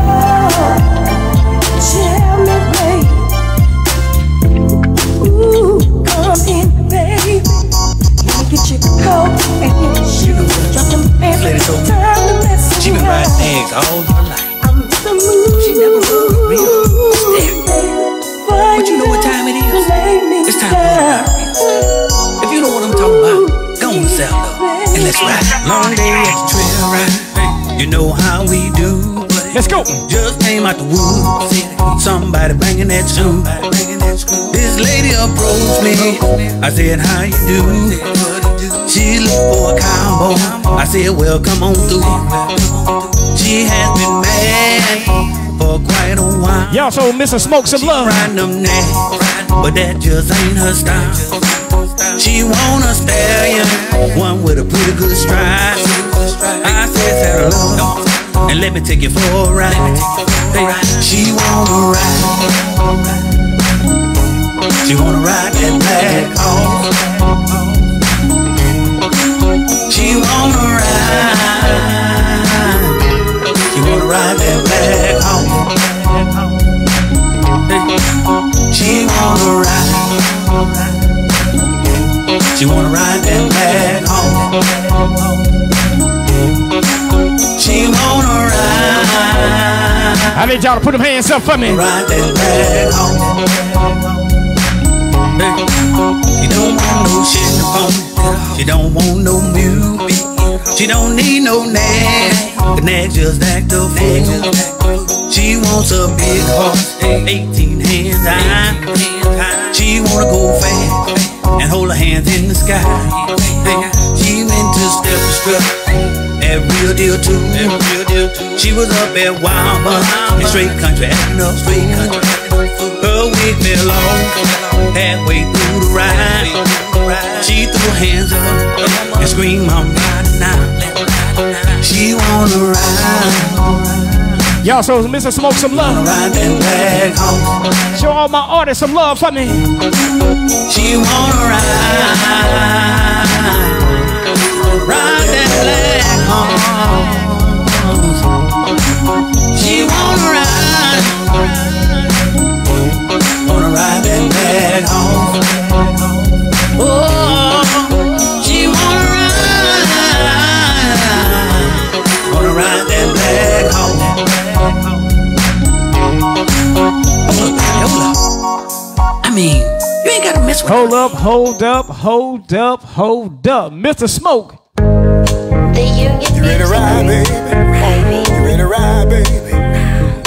She been riding eggs all her life. She never rode real steady. But you know what time it is? It's time for her to ride real. If you know what I'm talking about, go on sell up and let's ride. Long day at the trail ride. You know how we do. Let's go. Just came out the woods. Somebody banging that screw. This lady approached me. I said, How you do? She looked for a cowboy. I said, Well, come on through. She has been mad for quite a while. Y'all so Mr. Smoke some love. Riding them neck, but that just ain't her style. She want a stallion, one with a pretty good stride. I said, up, and let me take you for a ride. Hey, she wanna ride. She wanna ride that black horse. She wanna ride. She wanna ride that black horse. She wanna ride. She wanna ride that black horse. She wanna ride. I need y'all to put them hands up for me. Ride that black horse. She don't want no shit phone. She don't want. She don't need no nag. The nag just act a fool. She wants a big horse, 18 hands high. She wanna go fast and hold her hands in the sky. She went to step and strut at Real Deal too. She was up at Wild in straight country, acting up straight country. Her wig fell off halfway through the ride. She threw her hands up and screamed, "I'm riding now." She wanna ride. Y'all so Mr. Smoke some love. Ride that black. Show all my artists some love for me. She wanna ride, ride that black horse. She wanna ride, wanna ride that black horse. Mean. You ain't gotta mess with Hold up, hold up, hold up, hold up. Mr. Smoke. The Union You ready to ride, baby? You ready to ride, baby?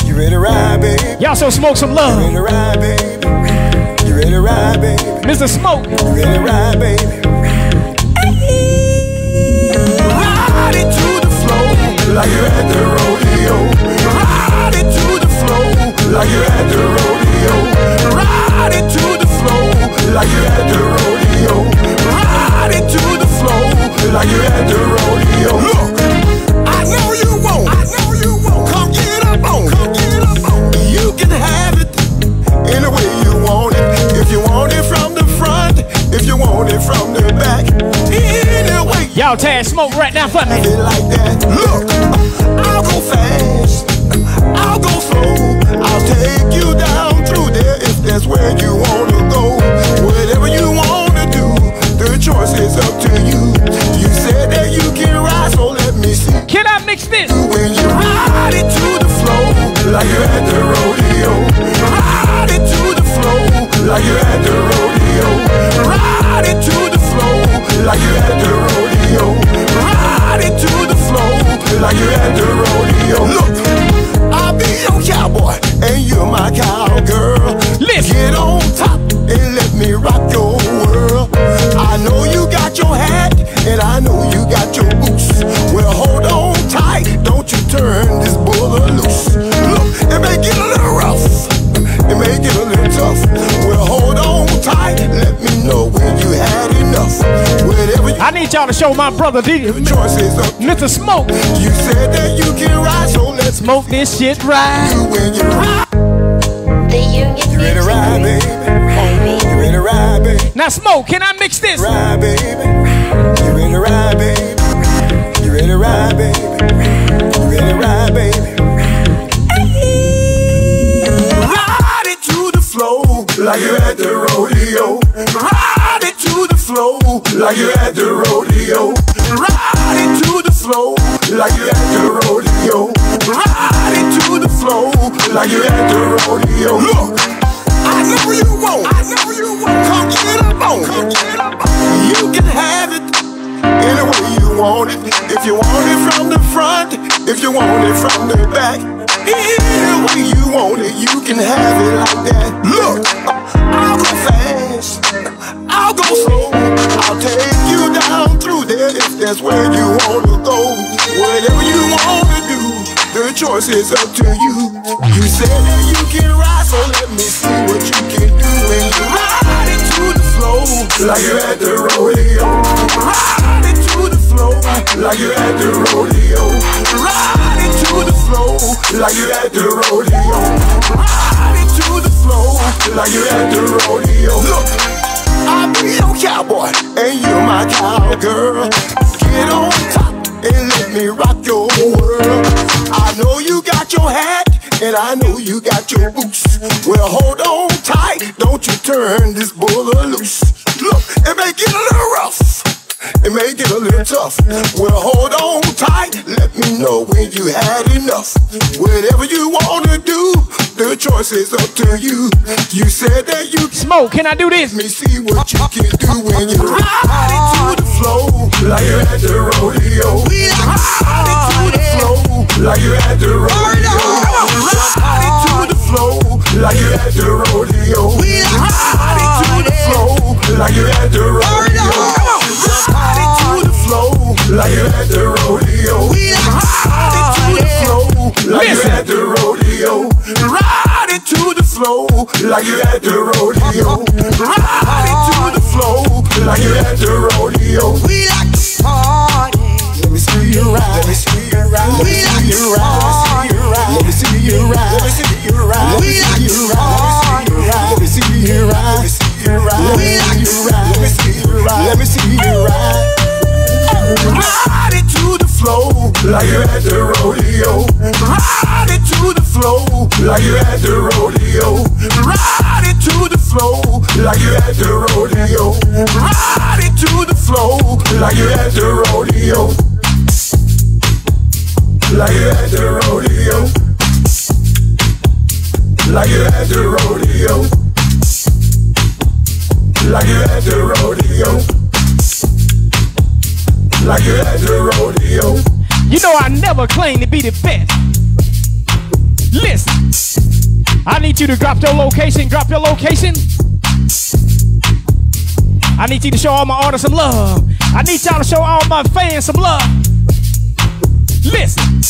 You ready to ride, baby? Y'all so smoke some love. You ready to ride, baby? You ready to ride, baby? Mr. Smoke. You ready to ride, baby? Ride it to the floor like you're at the rodeo. Ride it to the floor like you're at the rodeo. Ride it to the floor like you're at the rodeo. Ride it to the floor like you're at the rodeo. Look, I know you won't. I know you won't. Come get up on. Come get up on. You can have it any way you want it. If you want it from the front, if you want it from the back, any way. Y'all tag Smoke right now for me. Like that. Look, I'll go fast. I'll go slow. I'll take you down through there that's where you wanna go. Whatever you wanna do, the choice is up to you. You said that you can ride, so let me see. Can I mix this? When you ride it to the floor, like you're at the rodeo. Ride it to the floor, like you're at the rodeo. Ride it to the floor, like you're at the rodeo. Ride it to the floor, like you're at the rodeo. Look, Your cowboy, and you're my cowgirl. Listen. Get on top and let me rock your world. I know you got your hat, and I know you got your boots. Well, hold on tight, don't you turn this bull loose. Look, it may get a little rough, it may get a little tough. Well, hold on tight, let me know when you had enough. Whatever you I need y'all to show my brother D- choice is up. Mr. Smoke. You said that you can ride, so let's Smoke this shit right. do when you ride. The Union You ready to ride, baby? You ready to ride, baby? Now, Smoke, can I mix this? Ride, baby. You ready to ride, baby? Like you had the choice is up to you. You said that you can ride, so let me see what you can do when you ride into the flow like you're at the rodeo. Ride into the flow like you're at the rodeo. Ride into the flow like you're at the rodeo. Ride into the flow like you're at the rodeo. Look, I'll be your cowboy and you're my cowgirl. Get on top and let me rock your world. I know you got your hat and I know you got your boots. Well, hold on tight, don't you turn this bull loose. Look, it may get a little rough. It may get a little tough. Well, hold on tight. Let me know when you had enough. Whatever you wanna do, the choice is up to you. You said that you smoke. Can I do this? Let me see what you can do when you ride into the flow like you're at the rodeo. Ah, ride into the flow like you're at the rodeo. Ride into the flow like you're at the rodeo. Ride into the flow like you're at the rodeo. Ride into the flow like you're at the rodeo. Ride into the flow like you're at the rodeo. Ride into the flow like you're at the rodeo. Ride into the flow like you're at the rodeo. We like to party. Let me see you ride. Let me see you ride. Let me see you ride. Let me see you ride. Let me see you ride. Let me see you ride. Let me see you ride. Let me see you ride. Let me see you ride. Let me see you ride. Let me see you ride. Ride into the flow like you're at the rodeo. Ride into the flow like you're at the rodeo. Ride into the flow like you're at the rodeo. Ride into the flow like you're at the rodeo. Like you're at the rodeo. Like you're at the rodeo. Like you're at the rodeo. Like you're at the rodeo. You know I never claim to be the best. Listen, I need you to drop your location. Drop your location. I need you to show all my artists some love. I need y'all to show all my fans some love. Listen.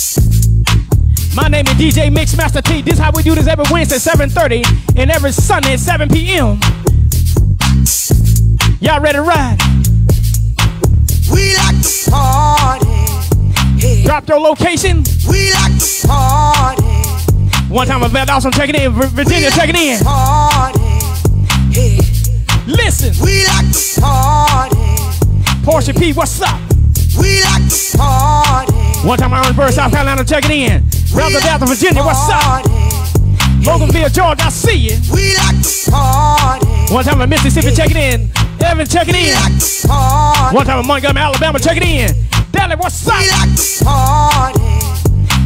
My name is DJ Mixmaster T. This is how we do this every Wednesday, 7.30, and every Sunday at 7 p.m. Y'all ready to ride? We like to party. Drop your location. We like to party. One time, Val Dawson checking in. Vir- Virginia checking in. Party. Listen. We like to party. Portia P, what's up? We like to party. One time, Orangeburg, South Carolina check it in. Round the Delta, Virginia, what's up? Loganville, Georgia, I see you. We like to party. One time in Mississippi check it in. Evan checking in. Party. One time in Montgomery, Alabama check it in. Dallas, what's up? We like to party.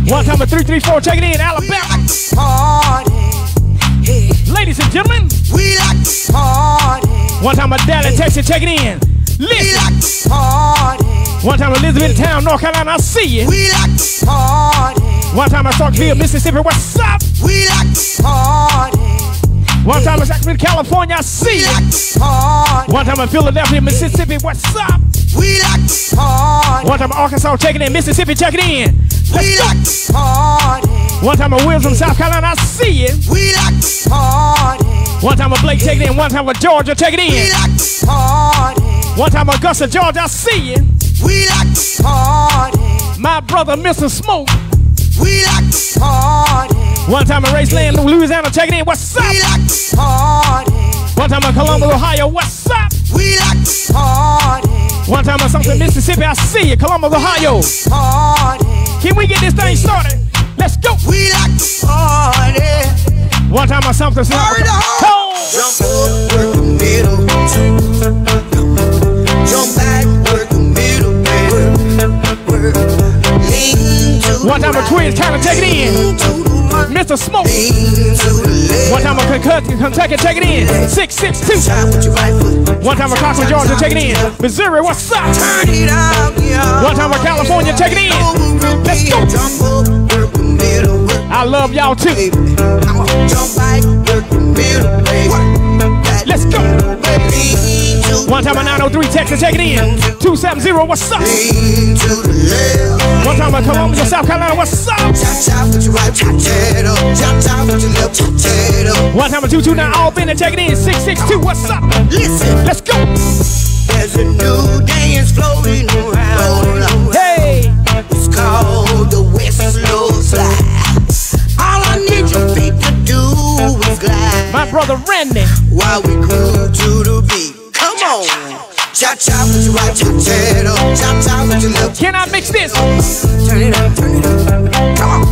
One time in 334 check it in. Alabama. Party. Ladies and gentlemen. We like to party. One time in Dallas, Texas check it in. We Listen. like to party. One time in Elizabethtown, North Carolina, I see you. We like to party. One time I in Starkville, Mississippi, what's up? We like to party. One time in Sacramento, California, I see you. Party. One time in Philadelphia, Mississippi, what's up? We like to party. One time in Arkansas, checking in. Mississippi, checking in. We Let's go. like to party. One time in Wilson, South Carolina, I see you. We like to party. One time in Blake, checking in. One time in Georgia, checking We in. like to party. One time in Augusta, Georgia, I see you. We like to party. My brother, Mr. Smoke. We like to party. One time in Raceland, Louisiana, check it in. What's up? We like to party. One time in Columbus, Ohio. What's up? We like to party. One time in something, Mississippi. I see you. Columbus, Ohio. Party. Can we get this thing started? Let's go. We like to party. One time in something, Hurry the Cole. Jump up, work the middle. Jump back, work the middle. Work, work. One time in Twins, kind of take it in. Mr. Smoke. One time in Kentucky, Kentucky, take it take it in. 662. One time in Cochran, Georgia, take it in. Missouri, what's up? Turn it up. One time in California, take it in. Let's go. Jump up, work the middle. Work, I love y'all too. Let's go. One time in 903, take check it in. 270, what's up? One time I come home to South Carolina, what's up? One time I 229, all been check it in. 662, what's up? Listen, let's go. There's a new dance floating around. Hey, it's called the West Slow Slide. My brother Randy. While we groove to the beat. Come on. Cha cha with your right, cha cha. Cha cha with your left. Can I mix this? Turn it up, turn it up. Come on.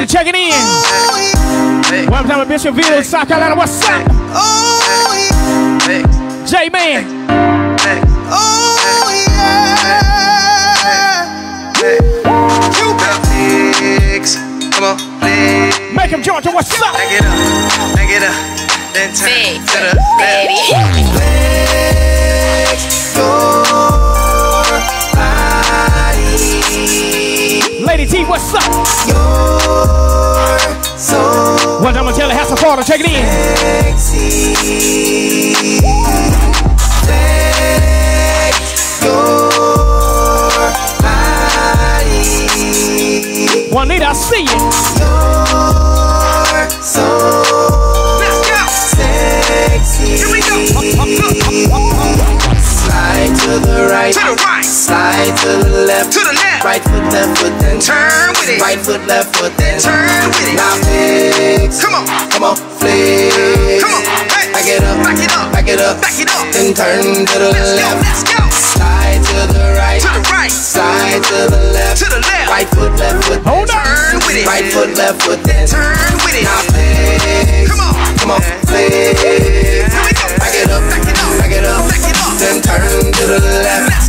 Flip Biscuit, check it in. One time a Bishopville, South Carolina, what's up? J Man. Oh yeah. Come on, flex. Make him Georgia, what's up? Back it up, back it up, then turn to the left. Flex Lady T, what's up? You're so One time I'm Tallahassee Florida, check it in. sexy. Flex your body. Juanita, I see you. You're so sexy. Here we go. Slide to the right. To the right. Slide to the left. To the left. Right foot, left foot, then Turn with it. Right foot, left foot, then Turn with it. Now flex. Come on. Come on, flex. Come on. Hey. Back it up. Back it up. Back it up. Back it up. Then turn to the Let's go, left. let's go. Slide to the right. To the right. Slide to the left. To the left. Right foot, left foot. then Hold. Turn with it. Right foot, left foot, then Turn with it. Now flex. Come on. Come on, flex. Here we go. Back it up. Back it up. Back it up. Back it up. Then turn to the left.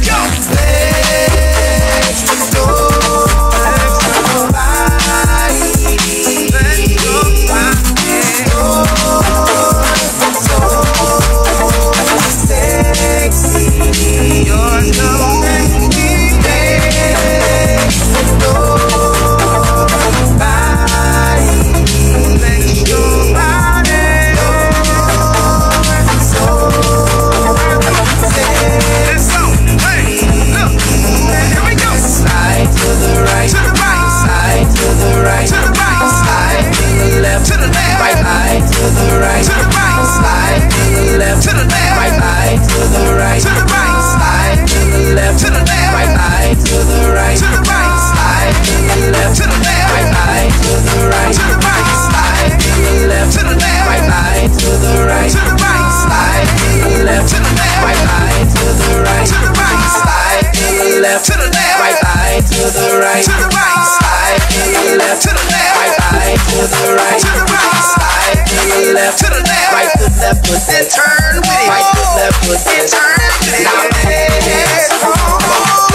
The right. To the right. Slide to the left. To the left. Right eye to the right. To the right. Slide to the left. To the left. Right eye to the right. To the right. Slide to the left. To the left. Right eye to the right. To the right. Slide to the left. To the left. Right foot, left foot, Then turn with it. Right foot, left foot, Then turn with it. Now flex. Come on,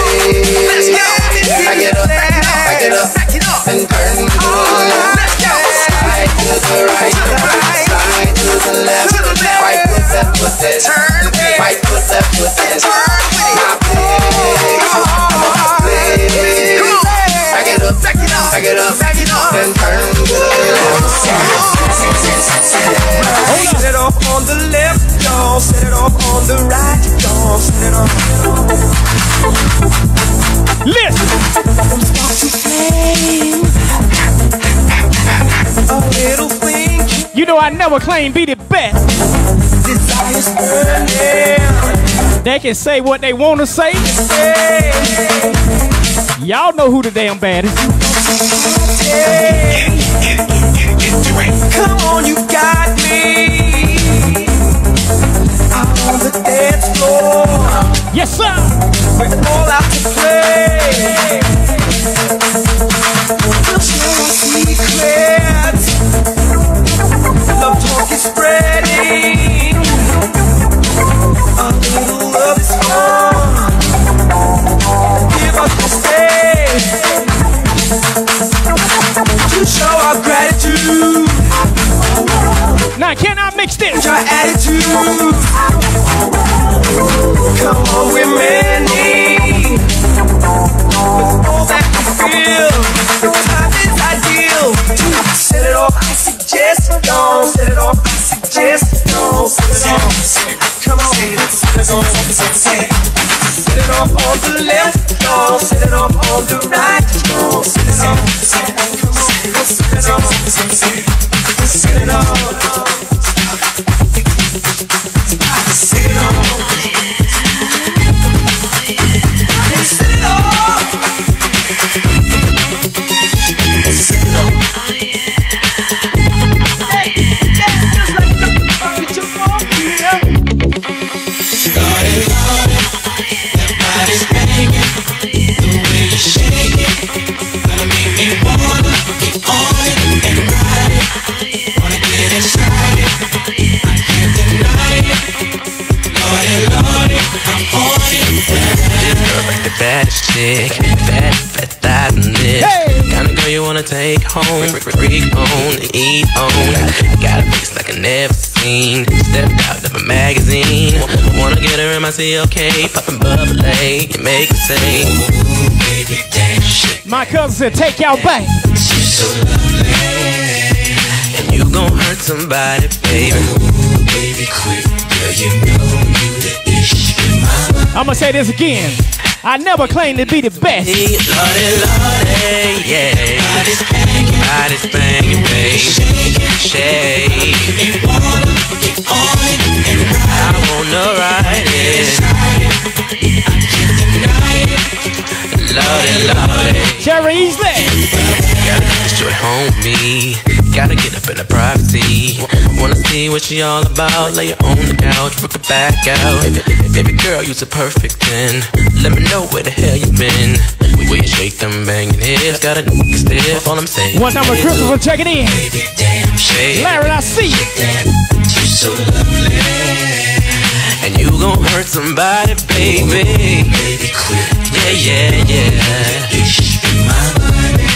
You know I never claim be the best. They can say what they want to say. Y'all know who the damn baddest. Come on, you got me. Out on the dance floor. Yes, sir. We're all out to play. Now, can I mix this? Your attitude. Come on, we're many. With all that we feel, suggest. Set it off, suggest. Don't set it off. Come on, set it off. Set it off on the left. Don't set it off on the right. Don't set it off. Come on, set it off. Set it off. Set it off. Baddest chick, fat, fat thighs and lips. Kinda girl you wanna take home, freak on and eat on. Got a face like I never seen. Stepped out of a magazine. Wanna get her in my CLK, poppin' bubbly, you make me say, Ooh, baby, shit. My cousin said, take y'all back. She's so lovely, and you gon' hurt somebody, baby. Ooh, baby, quick, girl, you know you the ish. I'm gonna say this again. I never claimed to be the best. Yeah. Body's banging, baby. Shake. I wanna ride it. Lordy, Lordy. Jerry Easley. Gotta get you at home, me. Gotta get up in the privacy. Wanna see what she all about. Lay her on the couch, work her back out. Baby girl, you's a perfect 10. Let me know where the hell you been. Will you shake them banging hips? Got a nigga stiff, all I'm saying. One time with Christopher checking in. Baby, Shake. Larry, I see you. You so lovely. And you gon' hurt somebody, baby. Baby, quit. Yeah, yeah, yeah. To get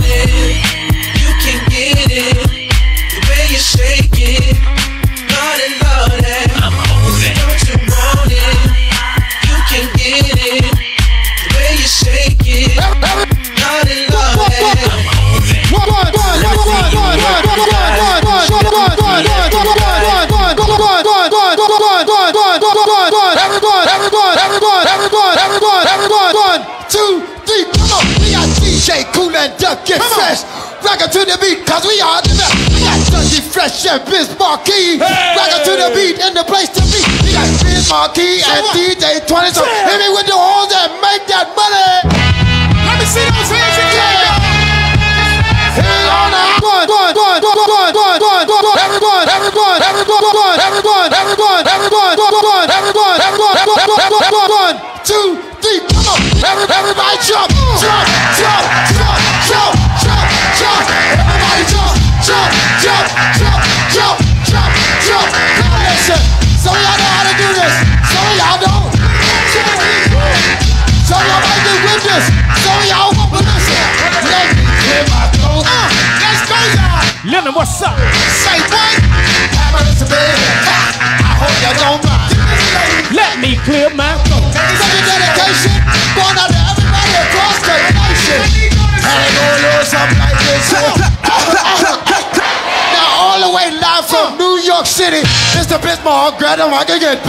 Duck Get Fresh. Rock it to the beat, cause we are the best. We got Dusty Fresh and Biz Markie. Rock it to the beat and the place to be. We got Biz Markie and DJ 20. So hit me with the horns and make that money. Let me see those hands again. Hit on now. One, one, one, one, one, one, one, one, everyone, everyone, everyone, everyone, everyone, everyone, everyone, everyone, everyone, everyone, one, two, three, come on. Every- Everybody jump, jump, jump, jump, jump, jump, jump, jump, jump. Now listen, some of y'all know how to do this, some of y'all don't. Some of y'all might get with this, some of y'all won't, but listen. Let me clear my throat. Uh, let's go, y'all. Lennon, what's up? Say what? Have a listen, baby. I hope y'all don't mind. Let me clear my throat. It's a dedication, born out of everybody across the nation. And it goes something like this. York City, Mr. Bismarck, grab the mic again.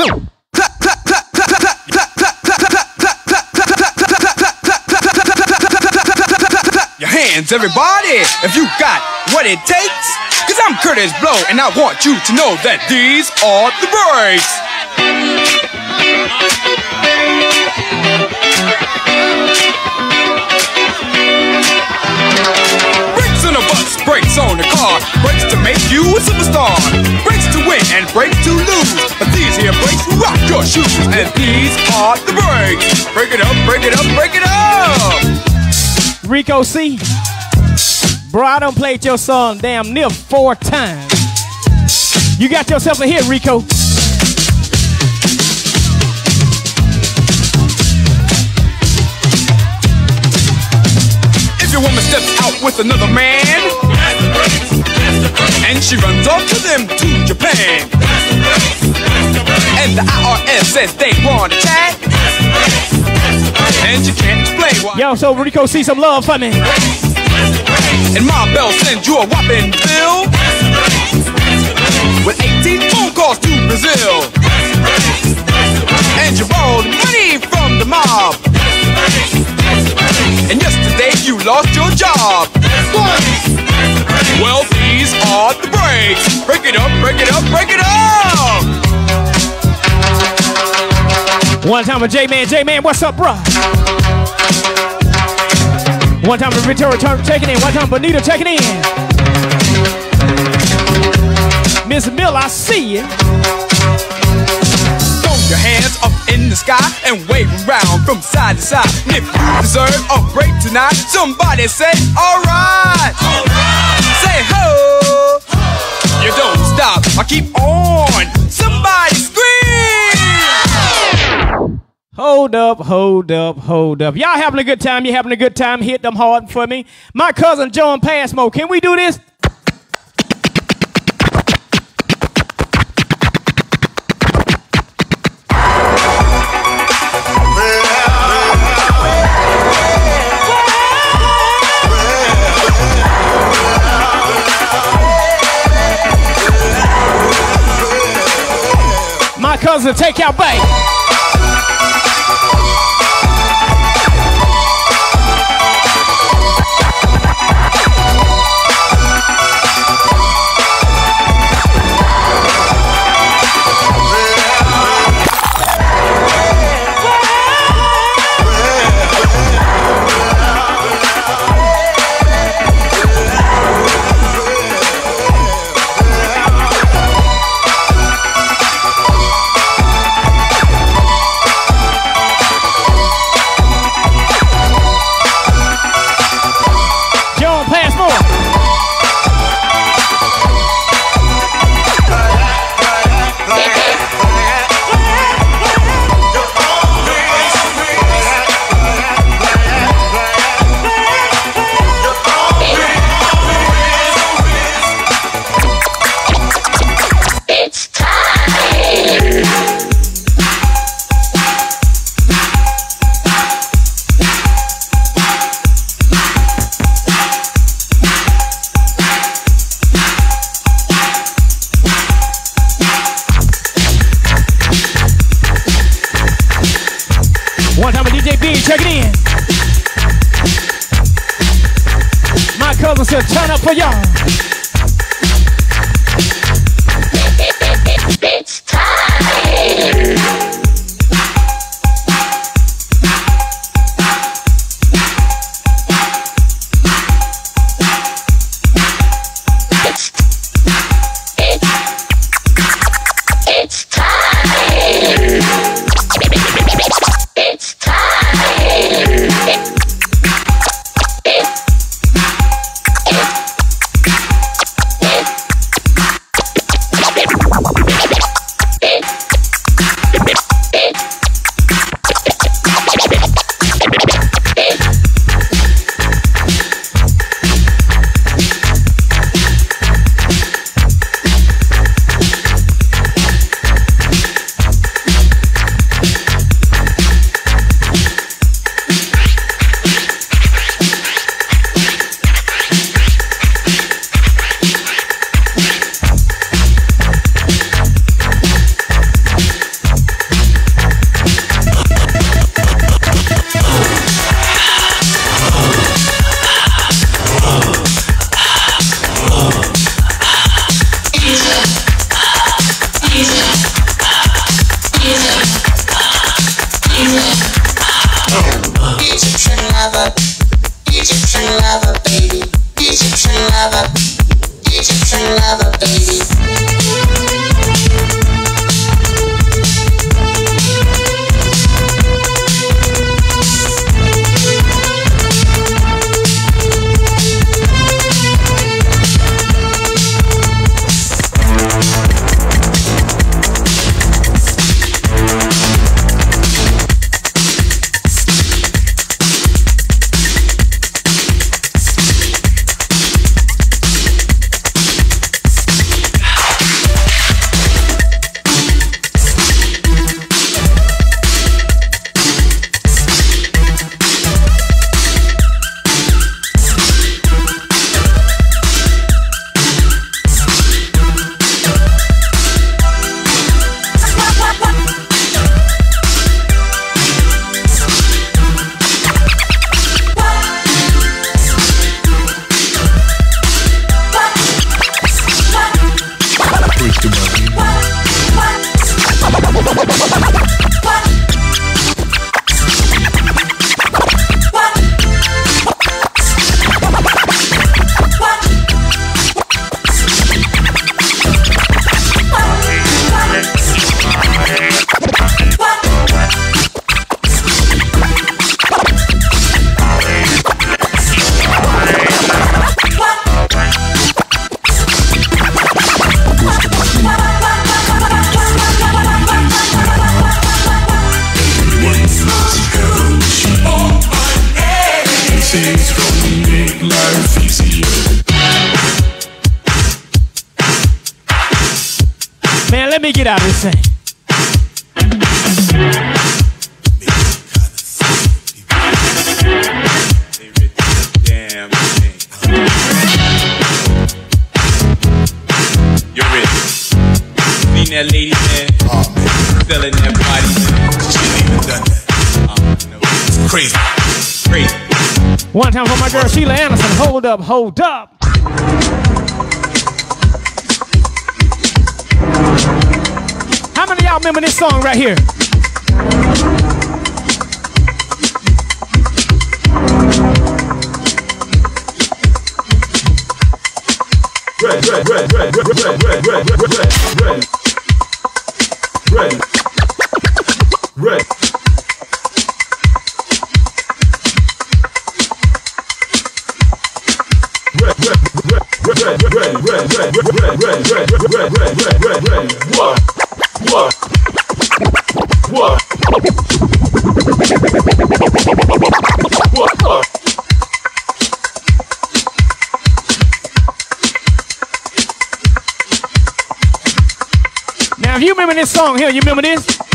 Your hands, everybody, if you got what it takes. Cause I'm Kurtis Blow, and I want you to know that these are the breaks. Brakes on a bus, brakes on the car, brakes to make you a superstar, Breaks to win and breaks to lose. But these here breaks will rock your shoes, and these are the breaks. Break it up, break it up, break it up. Rico C. Bro, I done played your song damn near four times. You got yourself a hit, Rico. If your woman steps out with another man, and she runs off to them to Japan, and the IRS says they want a chat, and you can't explain why. Yo, so Rico, see some love for me. And Ma Bell sends you a whopping bill with 18 phone calls to Brazil, and you borrowed money from the mob. And yesterday you lost your job. Well, these are the breaks. Break it up, break it up, break it up. One time with J Man, J Man, what's up, bro? One time with Victoria turn checking in. One time Bonita checking in. Miss Mill, I see you. Throw your hands up in the sky and wave around from side to side. And if you deserve a break tonight, somebody say, alright. Say ho. You don't stop. I keep on. Somebody scream. Hold up, hold up, hold up. Y'all having a good time? You having a good time? Hit them hard for me. My cousin John Passmore, can we do this? My cousin, take out Cousin turn up for y'all. Me get out of this thing. Damn thing. You're rich. Seen that lady, man? Oh, man. Selling that body, man. She ain't even done that. Oh, no. It's crazy. Crazy. One time for my girl Sheila Anderson. Hold up, hold up. Y'all remember this song right here? Red, red, red, red, red, red, red, red, red, red, red, red. Red, red, red, red, red, red, red, red, red, red, red, red, red, now, if you remember this song here, you remember this?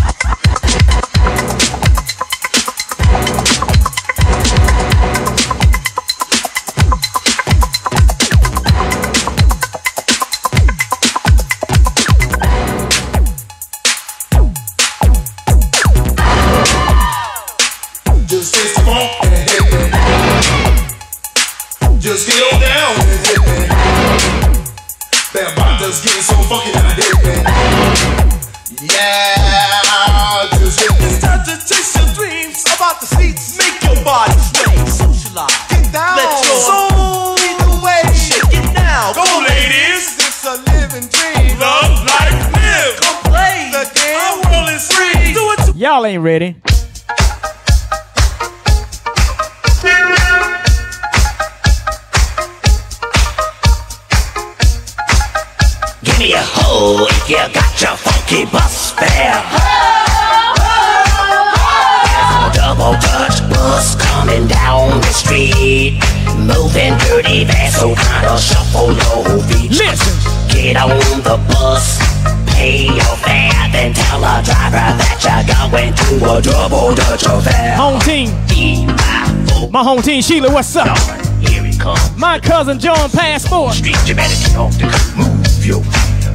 Ain't ready. Give me a hoe if you got your funky bus fare. There's a double Dutch bus coming down the street. Moving dirty vessel, kinda shuffle low beat. Listen. Get on the bus, pay your fare, then tell the driver that you're going to a double Dutch affair. Home team. My home team, Sheila, what's up? Here it comes. My cousin John Passport. Street, you better get off the move your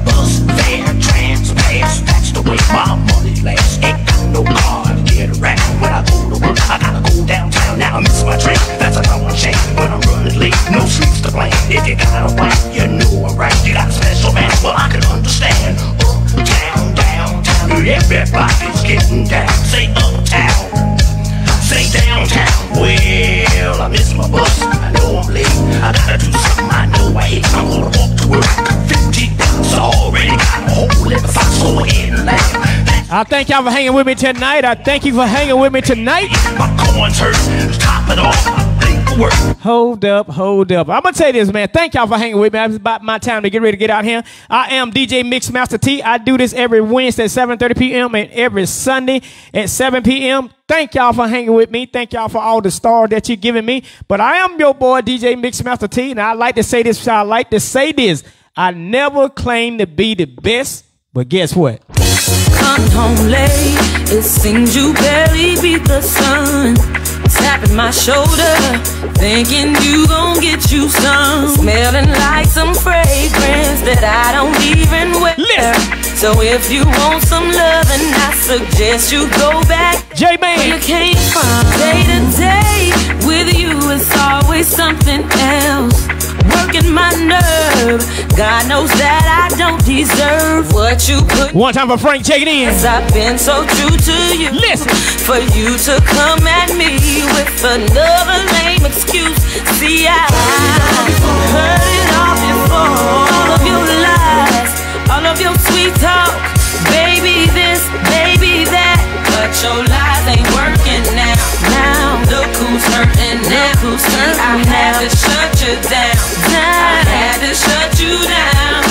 bus fare, trans pass. That's the way my money lasts. Ain't got no car to get around. When I go to work, I gotta go downtown. Now I miss my train. That's a common shame. but I'm running late, no sleeps to plan. If you got a wife, you know I'm right. You got a special man, well I can understand. Everybody's getting down. Say uptown, say downtown. Well, I miss my bus. I know I'm late. I gotta do something. I know I hate. I'm gonna walk to work. Fifty bucks. I already got a hole in the fox. Go ahead and. I thank y'all for hanging with me tonight. I thank you for hanging with me tonight. My corns hurt. Top it off. I'm late for work. Hold up, hold up. I'm gonna tell you this, man. Thank y'all for hanging with me. It's about my time to get ready to get out here. I am DJ Mixmaster T. I do this every Wednesday at 7:30 p.m. and every Sunday at 7 p.m. Thank y'all for hanging with me. Thank y'all for all the stars that you're giving me. But I am your boy DJ Mixmaster T, and I like to say this. I like to say this. I never claim to be the best, but guess what? Come home late, it seems you barely beat the sun. Tapping my shoulder, thinking you gon' get you some. Smelling like some fragrance that I don't even wear. So if you want some love, loving, I suggest you go back J where you came from. Day to day with you it's always something else. Working my nerve. God knows that I don't deserve what you put. One time for Frank, check it in. Cause I've been so true to you. Listen. For you to come at me with another lame excuse. See, I heard it all before. All of your lies, all of your sweet talk. Baby this, baby that. But your lies ain't working now. Now, look who's hurting now. Look who's hurting I had to shut you down. I shut you down.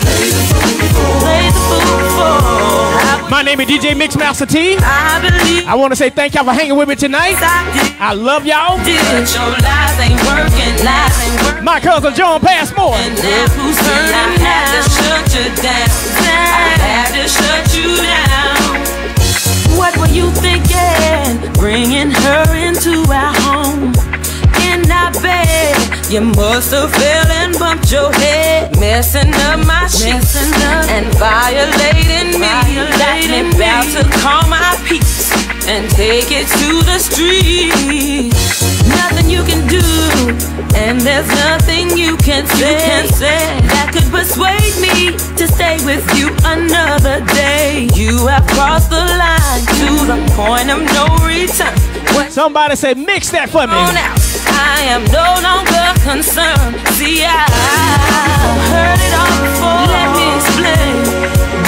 Play the fool Play the fool for. My name is DJ Mixmaster T. I I want to say thank y'all for hanging with me tonight. I love y'all. Your lies ain't working. Lies ain't. My cousin John Passmore. Now who's hurting I had to shut you down. I had to shut you down. What were you thinking? Bringing her into our home. In our bed, you must have fell and bumped your head, messing up my sheets and violating me. Got me about to call my peace and take it to the street. Nothing you can do, and there's nothing you can say, that could persuade me to stay with you another day. You have crossed the line to the point of no return. Somebody say mix that for me. I am no longer concerned. See, I heard it all before. Let me explain,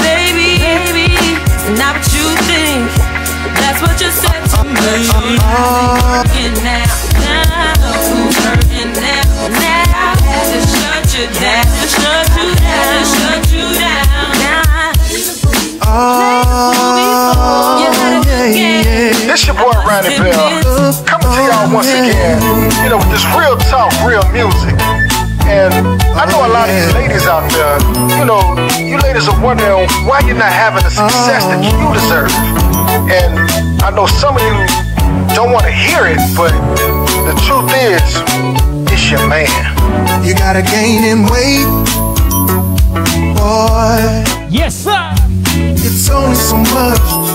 baby, baby. It's not what you think. That's what you said to me. Working now, now, who's hurting now? Now I had to shut you down, to shut you down, to shut you down. Now Oh, yeah, yeah. This your boy Randy Bell coming to y'all once again. You know, with this real talk, real music. And I know a lot of you ladies out there, you know, you ladies are wondering why you're not having the success that you deserve. And I know some of you don't want to hear it, but the truth is, it's your man. You gotta gain in weight, boy. Yes, sir. It's only so much